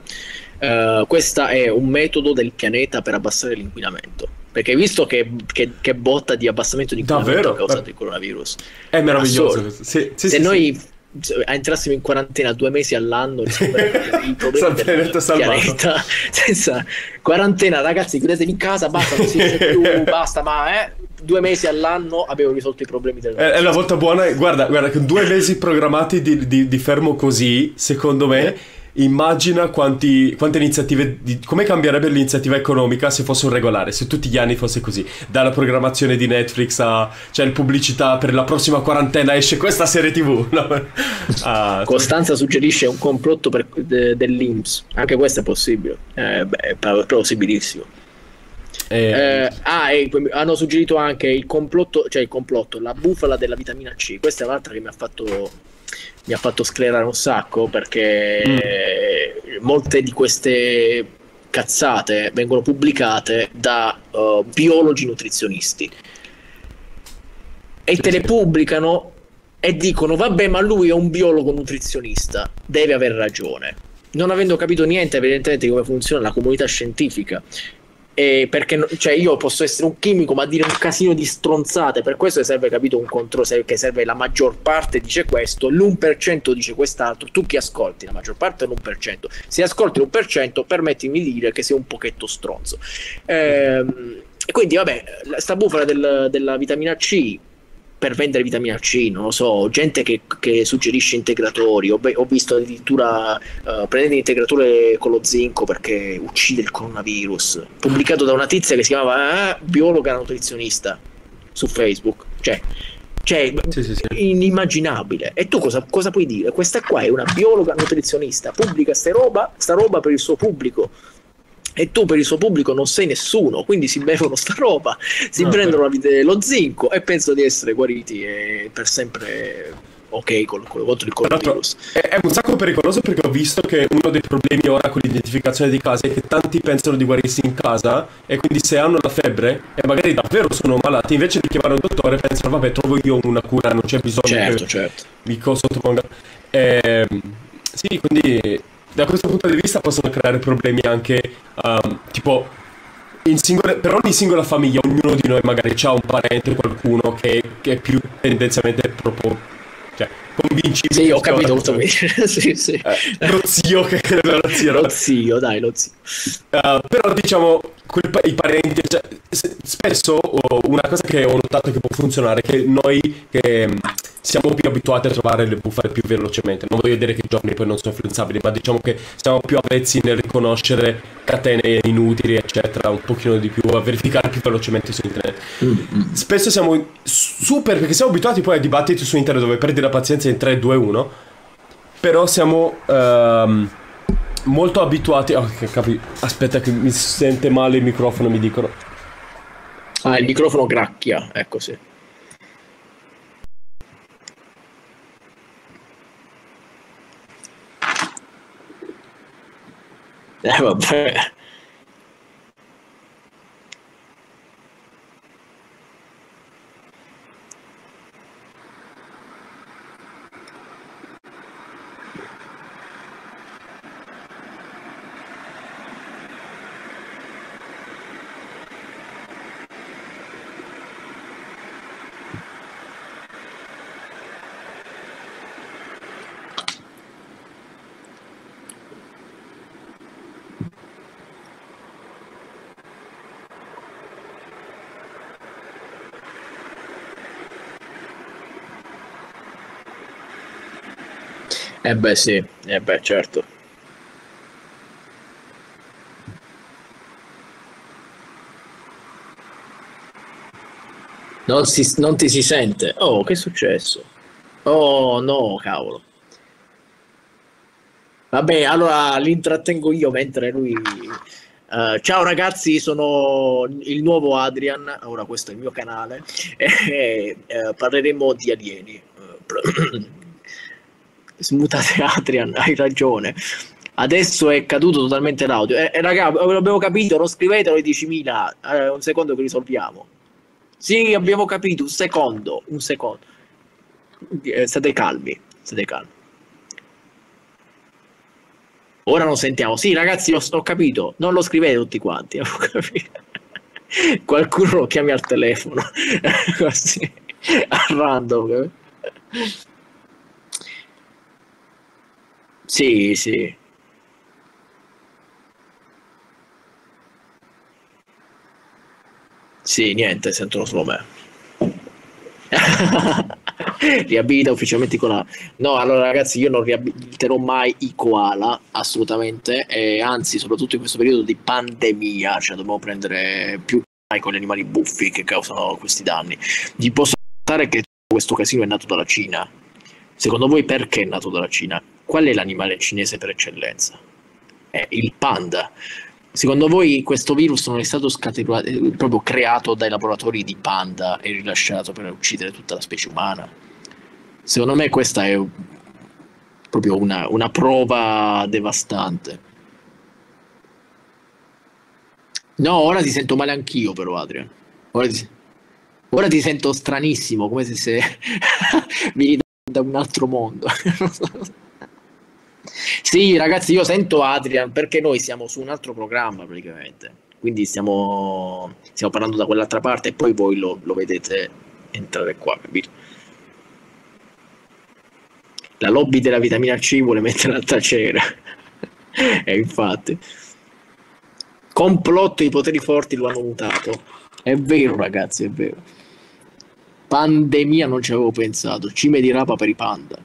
Eh, questo è un metodo del pianeta per abbassare l'inquinamento. Perché visto che, che- che botta di abbassamento di inquinamento Davvero? causato il coronavirus, è meraviglioso. Sì, sì, se noi entrassimo in quarantena due mesi all'anno risolveremo i problemi Sta del pianeta senza quarantena ragazzi chiudetevi in casa basta non si esce più <laughs> basta ma eh, due mesi all'anno abbiamo risolto i problemi del È, è la volta buona, guarda, guarda, con due mesi programmati di, di- di fermo così, secondo me, immagina quanti, quante iniziative, di- come cambierebbe l'iniziativa economica se fosse un regolare, se tutti gli anni fosse così, dalla programmazione di Netflix a, cioè, pubblicità per la prossima quarantena esce questa serie tv, <laughs> no? Ah, Costanza suggerisce un complotto per, de- dell'Inps. Anche questo è possibile. Eh, beh, è plausibilissimo eh, Eh, ah, e hanno suggerito anche il complotto, cioè il complotto, la bufala della vitamina C. Questa è un'altra che mi ha fatto, mi ha fatto sclerare un sacco perché Mm. molte di queste cazzate vengono pubblicate da eh, biologi nutrizionisti e te le pubblicano e dicono vabbè ma lui è un biologo nutrizionista deve aver ragione non avendo capito niente evidentemente di come funziona la comunità scientifica e perché cioè io posso essere un chimico ma dire un casino di stronzate. Per questo serve capito un controllo che serve la maggior parte dice questo l'1% dice quest'altro. Tu chi ascolti? La maggior parte è l'1% se ascolti l'1% permettimi di dire che sei un pochetto stronzo. Ehm, e quindi vabbè sta bufala del- della vitamina C per vendere vitamina C, non lo so, gente che, che suggerisce integratori, ho, ho visto addirittura eh, prendete l'integratore con lo zinco perché uccide il coronavirus, pubblicato da una tizia che si chiamava eh, biologa nutrizionista su Facebook, cioè, cioè Sì, sì, sì. inimmaginabile. E tu cosa, cosa puoi dire? Questa qua è una biologa nutrizionista, pubblica sta roba, sta roba per il suo pubblico. E tu per il suo pubblico non sei nessuno, quindi si bevono sta roba, si no, prendono lo zinco e pensano di essere guariti e per sempre ok con, con, contro il coronavirus. È, è, un sacco pericoloso perché ho visto che uno dei problemi ora con l'identificazione di case è che tanti pensano di guarirsi in casa e quindi se hanno la febbre e magari davvero sono malati, invece di chiamare un dottore pensano vabbè trovo io una cura, non c'è bisogno certo, che certo. mi sottoponga. Eh, sì, quindi da questo punto di vista possono creare problemi anche um, tipo singole, per ogni singola famiglia ognuno di noi magari ha un parente qualcuno che, che è più tendenzialmente proprio cioè, convinci sì ho capito cosa <laughs> sì, sì. Eh, lo zio che lo zio, lo zio dai lo zio. Uh, però diciamo quel, i parenti cioè, spesso una cosa che ho notato che può funzionare è che noi che siamo più abituati a trovare le bufale più velocemente. Non voglio dire che i giovani poi non sono influenzabili, ma diciamo che siamo più avvezzi nel riconoscere catene inutili, eccetera, un pochino di più, a verificare più velocemente su internet. Mm-hmm. Spesso siamo super, perché siamo abituati poi a dibattiti su internet dove perdi la pazienza in 3, 2, 1, però siamo... Um, molto abituati. Oh, capi... Aspetta, che mi sente male il microfono, mi dicono. Ah, il microfono gracchia, ecco sì. Eh vabbè. Eh beh sì, eh beh certo. Non, si, non ti si sente. Oh, che è successo? Oh no, cavolo. Vabbè, allora l'intrattengo io mentre lui... Uh, ciao ragazzi, sono il nuovo Adrian, ora questo è il mio canale, <laughs> e uh, parleremo di alieni. <clears throat> Smutate <laughs> Adrian, hai ragione. Adesso è caduto totalmente l'audio. Eh, eh raga, abbiamo capito, non scrivetelo i 10.000. Eh, un secondo che risolviamo. Sì, abbiamo capito, un secondo, un secondo. Eh, state calmi, state calmi. Ora non sentiamo. Sì, ragazzi, ho, ho capito. Non lo scrivete tutti quanti. <laughs> Qualcuno lo chiami al telefono. <laughs> Così, a random. Sì, sì. Sì, niente, sentono solo me. <laughs> Riabilita ufficialmente i koala. No, allora ragazzi, io non riabiliterò mai i koala, assolutamente, e anzi, soprattutto in questo periodo di pandemia, cioè dobbiamo prendere più mai con gli animali buffi che causano questi danni. Vi posso notare che questo casino è nato dalla Cina. Secondo voi perché è nato dalla Cina? qual è l'animale cinese per eccellenza? È il panda. Secondo voi questo virus non è stato scatenato, proprio creato dai laboratori di panda e rilasciato per uccidere tutta la specie umana? Secondo me questa è proprio una, una prova devastante. No, ora ti sento male anch'io però Adrian. Ora ti, ora ti sento stranissimo, come se, se <laughs> vieni da un altro mondo. Sì, ragazzi, io sento Adrian perché noi siamo su un altro programma praticamente. Quindi stiamo, stiamo parlando da quell'altra parte e poi voi lo, lo vedete entrare qua, capito? La lobby della vitamina C vuole mettere al tacere. <laughs> e infatti. Complotto i poteri forti lo hanno mutato. È vero, ragazzi, è vero. Pandemia non ci avevo pensato. Cime di rapa per i panda.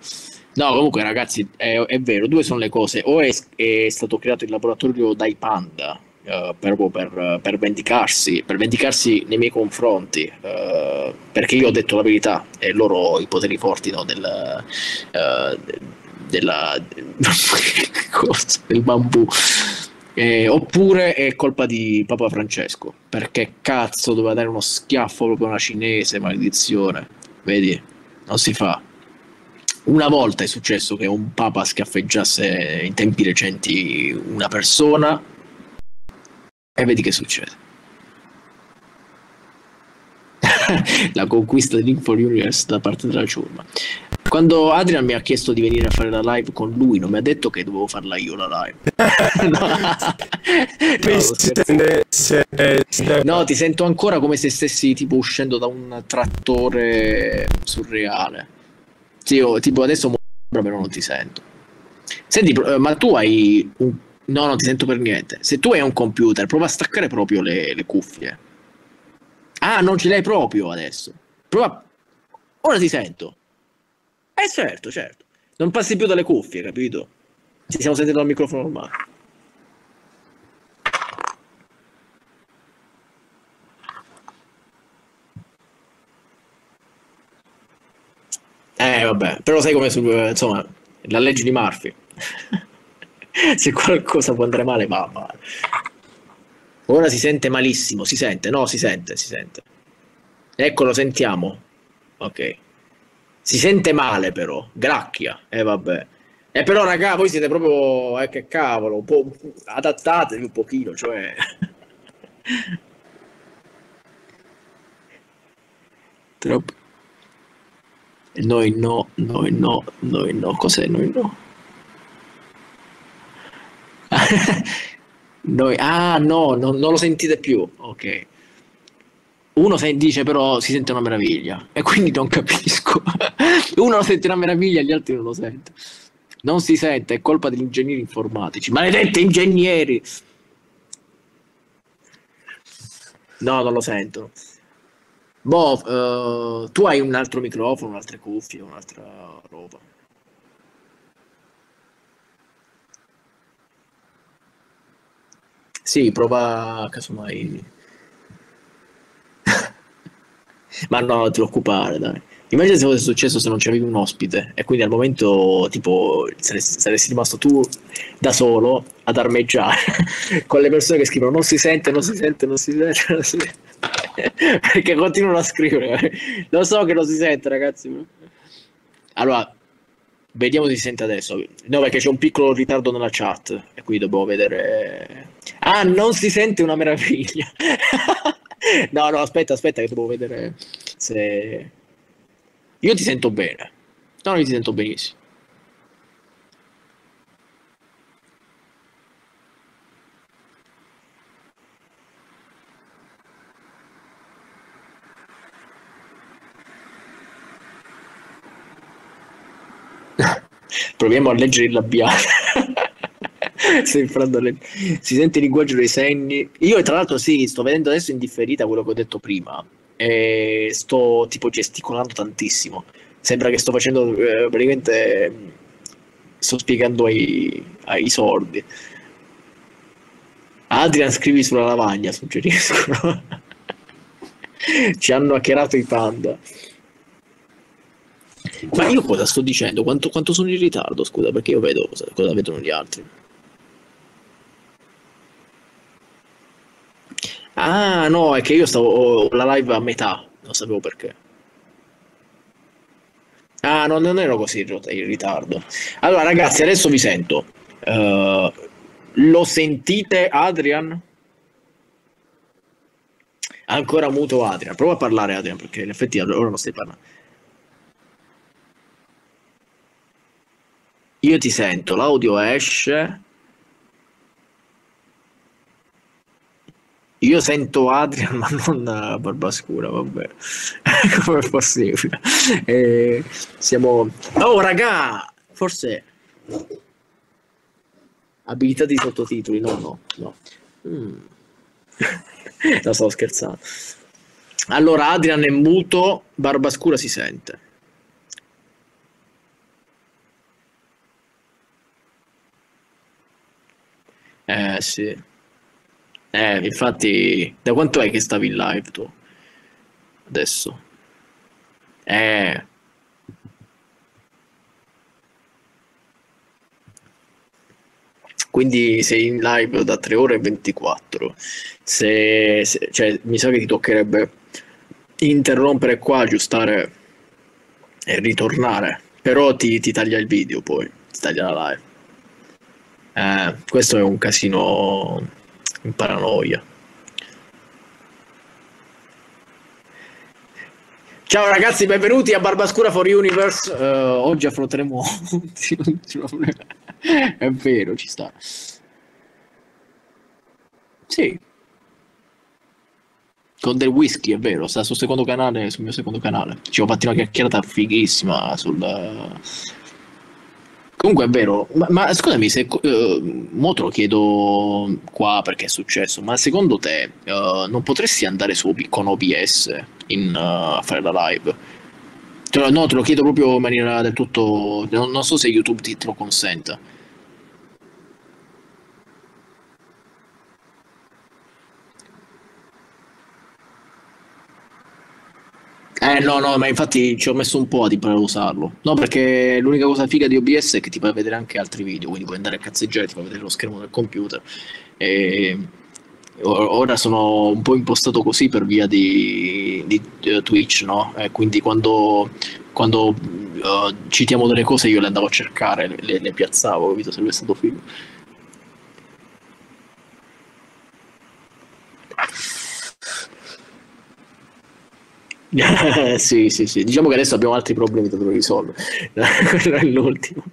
No, comunque ragazzi, è, è, vero, due sono le cose. O è, è stato creato il laboratorio dai panda, uh, proprio per, per, vendicarsi, per vendicarsi nei miei confronti, uh, perché io ho detto la verità e loro i poteri forti no, del, uh, della, <laughs> del bambù. Eh, oppure è colpa di Papa Francesco, perché cazzo doveva dare uno schiaffo proprio a una cinese, maledizione. Vedi, non si fa. Una volta è successo che un papa schiaffeggiasse in tempi recenti una persona e vedi che succede. <laughs> la conquista dell'Info Universe da parte della ciurma. Quando Adrian mi ha chiesto di venire a fare la live con lui, non mi ha detto che dovevo farla io la live. <laughs> <laughs> no, no, ti sento ancora come se stessi tipo uscendo da un trattore surreale. Sì, io, tipo adesso però non ti sento. Senti, eh, ma tu hai un... No, non ti sento per niente. Se tu hai un computer, prova a staccare proprio le, le cuffie. Ah, non ce l'hai proprio adesso. Prova... Ora ti sento. Eh certo, certo. Non passi più dalle cuffie, capito? Ci stiamo sentendo al microfono normale. Eh vabbè, però sai come su, insomma, la legge di Murphy. <laughs> Se qualcosa può andare male, va. Ora si sente malissimo, si sente, no, si sente, si sente. Ecco, lo sentiamo. Ok. Si sente male però, gracchia, e eh, vabbè. E eh, però raga, voi siete proprio, eh, che cavolo, un po' adattatevi un pochino, cioè... Troppo. Noi no, noi no, noi no, cos'è noi no? <laughs> Noi, ah no, no, non lo sentite più. Ok. Uno dice però si sente una meraviglia e quindi non capisco. <laughs> Uno lo sente una meraviglia, gli altri non lo sentono. Non si sente, è colpa degli ingegneri informatici. Maledetti ingegneri! No, non lo sentono. Boh, uh, tu hai un altro microfono, un'altra cuffia, un'altra roba. Sì, prova casomai. Ma no, ti preoccupare, dai. Immagina se fosse successo se non c'avevi un ospite e quindi al momento tipo saresti, saresti rimasto tu da solo ad armeggiare <laughs> con le persone che scrivono non si sente, non si sente, non si sente, non si sente. <laughs> perché continuano a scrivere. Lo so che non si sente, ragazzi. Allora, Vediamo se si sente adesso. No, perché c'è un piccolo ritardo nella chat e qui dobbiamo vedere. Ah, non si sente una meraviglia. <laughs> <laughs> no, no, aspetta, aspetta, che devo vedere se. Io ti sento bene. No, io ti sento benissimo. <laughs> Proviamo a leggere il labiale. <laughs> Si sente il linguaggio dei segni. Io, tra l'altro, sì, sto vedendo adesso in differita quello che ho detto prima. E sto tipo gesticolando tantissimo. Sembra che sto facendo eh, praticamente. Sto spiegando ai, ai sordi. Adrian, scrivi sulla lavagna, suggeriscono. <laughs> Ci hanno hackerato i panda. Ma io cosa sto dicendo? Quanto, quanto sono in ritardo? Scusa, perché io vedo cosa, cosa vedono gli altri. Ah, no, è che io stavo la live a metà, non sapevo perché. Ah, no, non ero così in ritardo. Allora, ragazzi, adesso vi sento. Uh, lo sentite, Adrian? Ancora muto Adrian. Prova a parlare, Adrian, perché in effetti ora non stai parlando. Io ti sento, l'audio esce. Io sento Adrian, <laughs> ma non Barbascura, vabbè. <laughs> Come è possibile? Eh, siamo... Oh, raga! Forse... Abilità di sottotitoli, no, no, no. Mm. <laughs> no, stavo scherzando. Allora, Adrian è muto, Barbascura si sente. Eh sì. Eh, infatti, da quanto è che stavi in live tu? Adesso. Eh. quindi sei in live da 3 ore e 24. Se, se, cioè, mi sa che ti toccherebbe interrompere qua, aggiustare e ritornare. Però ti, ti taglia il video poi, ti taglia la live. Eh, questo è un casino in paranoia. Ciao ragazzi, benvenuti a Barbascura for Universe. Uh, oggi affronteremo. <laughs> è vero, ci sta. Sì. Con del whisky, è vero, sta sul secondo canale, sul mio secondo canale. Ci ho fatto una chiacchierata fighissima sul. Comunque è vero, ma, ma scusami se uh, mo te lo chiedo qua perché è successo, ma secondo te uh, non potresti andare su con OBS in, uh, a fare la live? Te no, te lo chiedo proprio in maniera del tutto. Non, non so se YouTube ti, te lo consenta. Eh no, no, ma infatti ci ho messo un po' a imparare a usarlo. No, perché l'unica cosa figa di OBS è che ti fai vedere anche altri video, quindi puoi andare a cazzeggiare, ti fai vedere lo schermo del computer. E ora sono un po' impostato così per via di, di uh, Twitch, no? Eh, quindi quando, quando uh, citiamo delle cose io le andavo a cercare, le, le piazzavo, capito? Sarebbe stato figo. <laughs> sì, sì, sì. Diciamo che adesso abbiamo altri problemi da dover risolvere. <laughs> Quello è l'ultimo.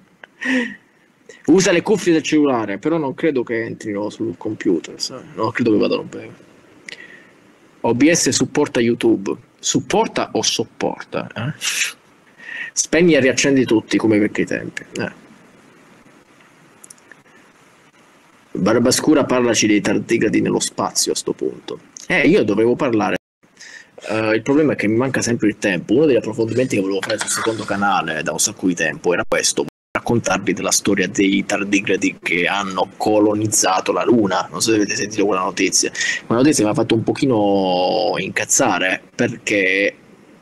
Usa le cuffie del cellulare, però non credo che entrino sul computer. Sai? No, credo che vadano bene. OBS supporta YouTube. Supporta o sopporta? Eh? Spegni e riaccendi tutti come vecchi tempi. Eh. Barbascura parlaci dei tardigradi nello spazio a sto punto. Eh, io dovevo parlare. Uh, il problema è che mi manca sempre il tempo. Uno degli approfondimenti che volevo fare sul secondo canale da un sacco di tempo era questo raccontarvi della storia dei tardigradi che hanno colonizzato la Luna. Non so se avete sentito quella notizia. Quella notizia mi ha fatto un pochino incazzare perché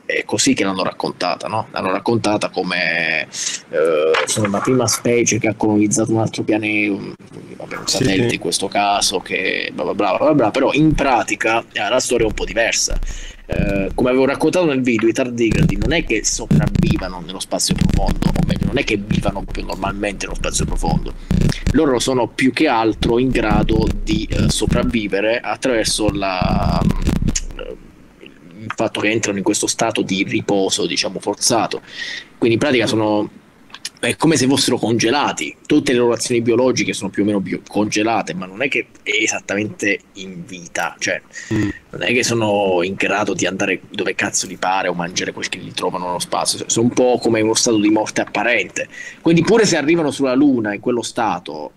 è così che l'hanno raccontata, no? L'hanno raccontata come eh, sono la prima specie che ha colonizzato un altro pianeta, vabbè, un satellite sì. in questo caso, che bla bla bla bla bla, però in pratica eh, la storia è un po' diversa. Eh, come avevo raccontato nel video, i tardigradi non è che sopravvivano nello spazio profondo, o meglio, non è che vivano più normalmente nello spazio profondo. Loro sono più che altro in grado di eh, sopravvivere attraverso la, eh, il fatto che entrano in questo stato di riposo, diciamo, forzato. Quindi in pratica sono è come se fossero congelati. Tutte le loro azioni biologiche sono più o meno bio- congelate, ma non è che è esattamente in vita, cioè mm. non è che sono in grado di andare dove cazzo gli pare o mangiare quel che gli trovano nello spazio. Sono un po' come uno stato di morte apparente. Quindi, pure se arrivano sulla Luna in quello stato,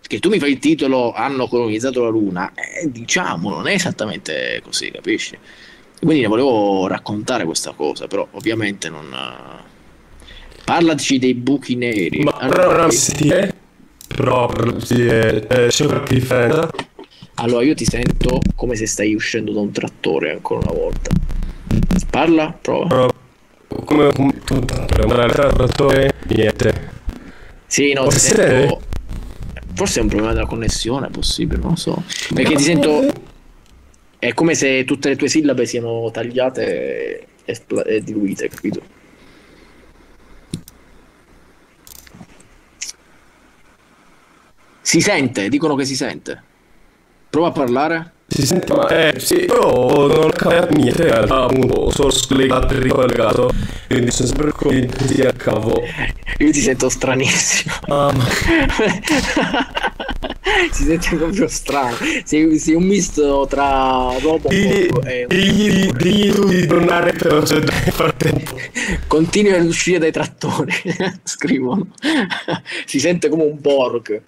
che tu mi fai il titolo hanno colonizzato la Luna, eh, diciamo, non è esattamente così, capisci? Quindi ne volevo raccontare questa cosa, però ovviamente non Parlaci dei buchi neri. Ma allora, sì, è proprio sì, è, è differenza. Allora io ti sento come se stai uscendo da un trattore ancora una volta. Parla, prova. Come un trattore, niente. Sì, no, ti sento... Forse è un problema della connessione, è possibile, non lo so. Perché ti sento... È come se tutte le tue sillabe siano tagliate e, e diluite, capito? Si sente, dicono che si sente. Prova a parlare. Si sente, ma eh, sì, però non ho capito niente in realtà, appunto, sono scollegato e ricollegato, quindi sono sempre convinto sia a cavo. Io ti sento stranissimo. Ah, ma... <laughs> si sente proprio strano. Sei, sei un misto tra Robocop e... Digli, digli tu di tornare però c'è da far tempo. Continui ad uscire dai trattori, <laughs> scrivono. si sente come un Borg.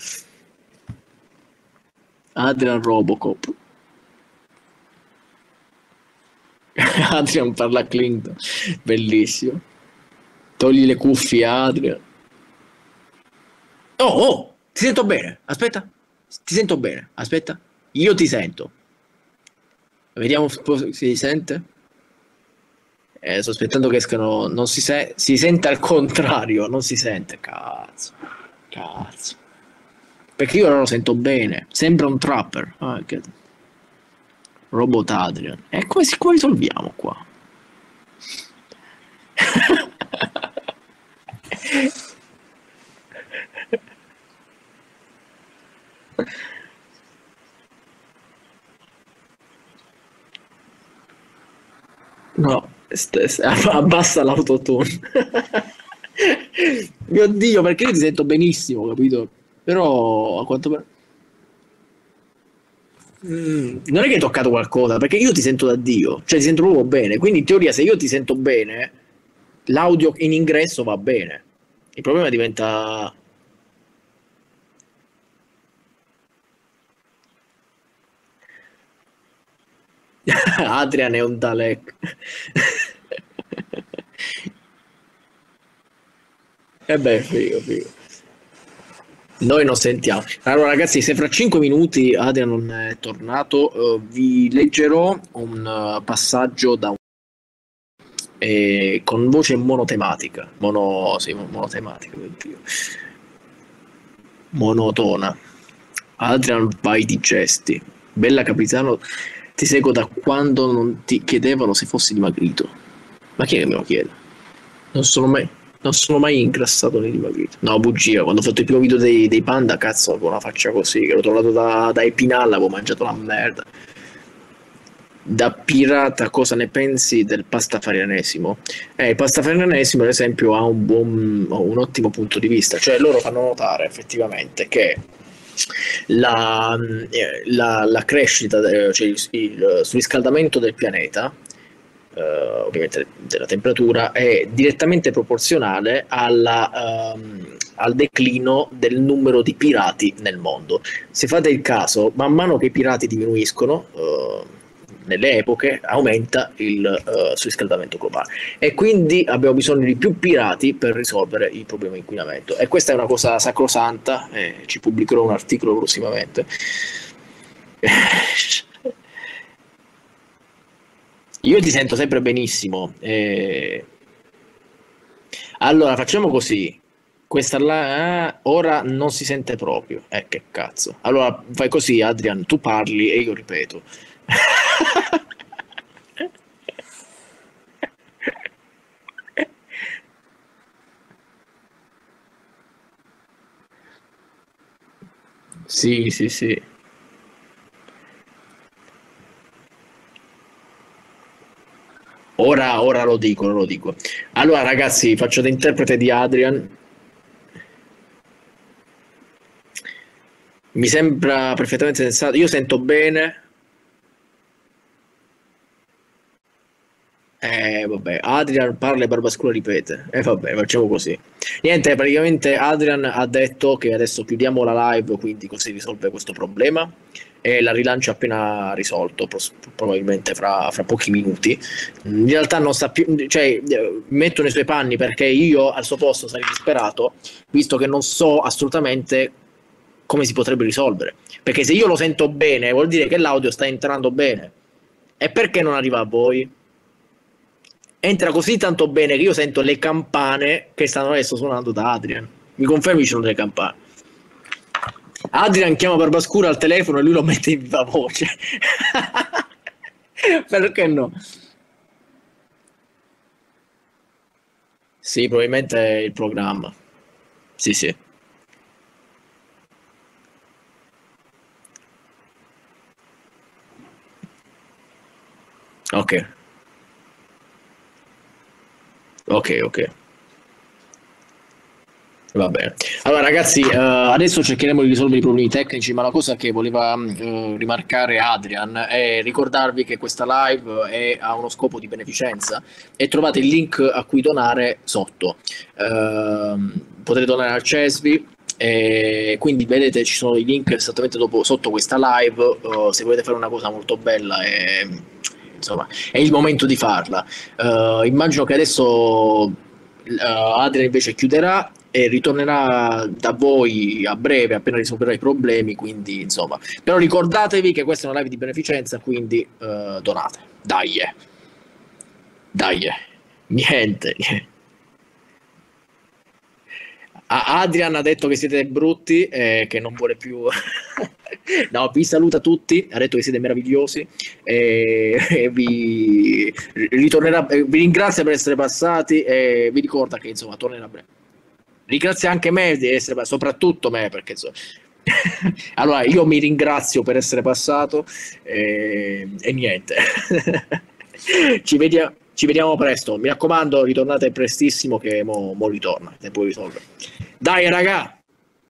Adrian Robocop. <laughs> Adrian parla Clinton, bellissimo. Togli le cuffie Adrian. Oh, oh, ti sento bene. Aspetta, ti sento bene. Aspetta, io ti sento. Vediamo se si sente. Eh, sto aspettando che escano. Non si, se- si sente al contrario, non si sente. Cazzo, cazzo. Perché io ora lo sento bene. Sembra un trapper. Ah. Robot Adrian. E come, si, come risolviamo qua? <laughs> No, abbassa l'autotune. <laughs> Mio Dio, perché io ti sento benissimo, capito? Però a quanto pare... Mm, non è che hai toccato qualcosa, perché io ti sento da Dio, cioè ti sento proprio bene. Quindi in teoria se io ti sento bene, l'audio in ingresso va bene. Il problema diventa... <laughs> Adrian è un Dalek. E <laughs> eh beh, figo, figo. Noi non sentiamo. Allora, ragazzi, se fra 5 minuti Adrian non è tornato, uh, vi leggerò un uh, passaggio da un... Eh, con voce monotematica. Mono... Sì, monotematica, oddio. Monotona. Adrian vai di gesti. Bella capitano, ti seguo da quando non ti chiedevano se fossi dimagrito. Ma chi è che me lo chiede? Non sono mai non sono mai ingrassato né dimagrito. No, bugia. Quando ho fatto il primo video dei, dei panda, cazzo, avevo una faccia così. Che ero tornato da, da Epinal, avevo mangiato la merda. Da pirata, cosa ne pensi del pastafarianesimo? Eh, il pastafarianesimo, ad esempio, ha un, buon, un ottimo punto di vista. Cioè, loro fanno notare effettivamente che la, eh, la, la crescita, cioè il, il surriscaldamento del pianeta eh, ovviamente della temperatura, è direttamente proporzionale alla, um, al declino del numero di pirati nel mondo. Se fate il caso, man mano che i pirati diminuiscono, uh, nelle epoche aumenta il uh, surriscaldamento globale. E quindi abbiamo bisogno di più pirati per risolvere il problema inquinamento. E questa è una cosa sacrosanta e ci pubblicherò un articolo prossimamente <laughs> Io ti sento sempre benissimo. Eh... Allora, facciamo così. Questa là, eh, ora non si sente proprio. Eh, che cazzo. Allora, fai così, Adrian, tu parli e io ripeto. <laughs> sì, sì, sì. Ora, ora lo dico, lo dico. Allora, ragazzi, faccio da interprete di Adrian. Mi sembra perfettamente sensato. Io sento bene. Eh, vabbè, Adrian parla e Barbascura ripete. E eh, vabbè, facciamo così. Niente, praticamente Adrian ha detto che adesso chiudiamo la live, quindi così risolve questo problema e la rilancio appena risolto, probabilmente fra, fra, pochi minuti. In realtà non sta più, cioè metto nei suoi panni perché io al suo posto sarei disperato, visto che non so assolutamente come si potrebbe risolvere. Perché se io lo sento bene, vuol dire che l'audio sta entrando bene. E perché non arriva a voi? Entra così tanto bene che io sento le campane che stanno adesso suonando da Adrian. Mi confermi ci sono delle campane? Adrian chiama Barbascura al telefono e lui lo mette in viva voce. <laughs> Perché no? Sì, probabilmente è il programma. Sì, sì. Ok. Ok, ok. Va bene. Allora, ragazzi, uh, adesso cercheremo di risolvere i problemi tecnici, ma la cosa che voleva uh, rimarcare Adrian è ricordarvi che questa live è, ha uno scopo di beneficenza e trovate il link a cui donare sotto. Uh, potete donare al CESVI. E quindi vedete ci sono i link esattamente dopo, sotto questa live se volete fare una cosa molto bella e, insomma è il momento di farla immagino che adesso Adrian invece chiuderà e ritornerà da voi a breve appena risolverà i problemi quindi insomma. Però ricordatevi che questa è una live di beneficenza quindi uh, donate. Dai eh. dai niente Adrian ha detto che siete brutti e che non vuole più. <laughs> no, vi saluta tutti, ha detto che siete meravigliosi e, e vi, ritornerà, vi ringrazia per essere passati e vi ricorda che insomma tornerà breve. Ringrazia anche me di essere soprattutto me perché insomma. <laughs> allora io mi ringrazio per essere passato e, e niente. <laughs> Ci vediamo. Ci vediamo presto. Mi raccomando, ritornate prestissimo che mo, mo ritorna. Tempo risolve. Dai, raga,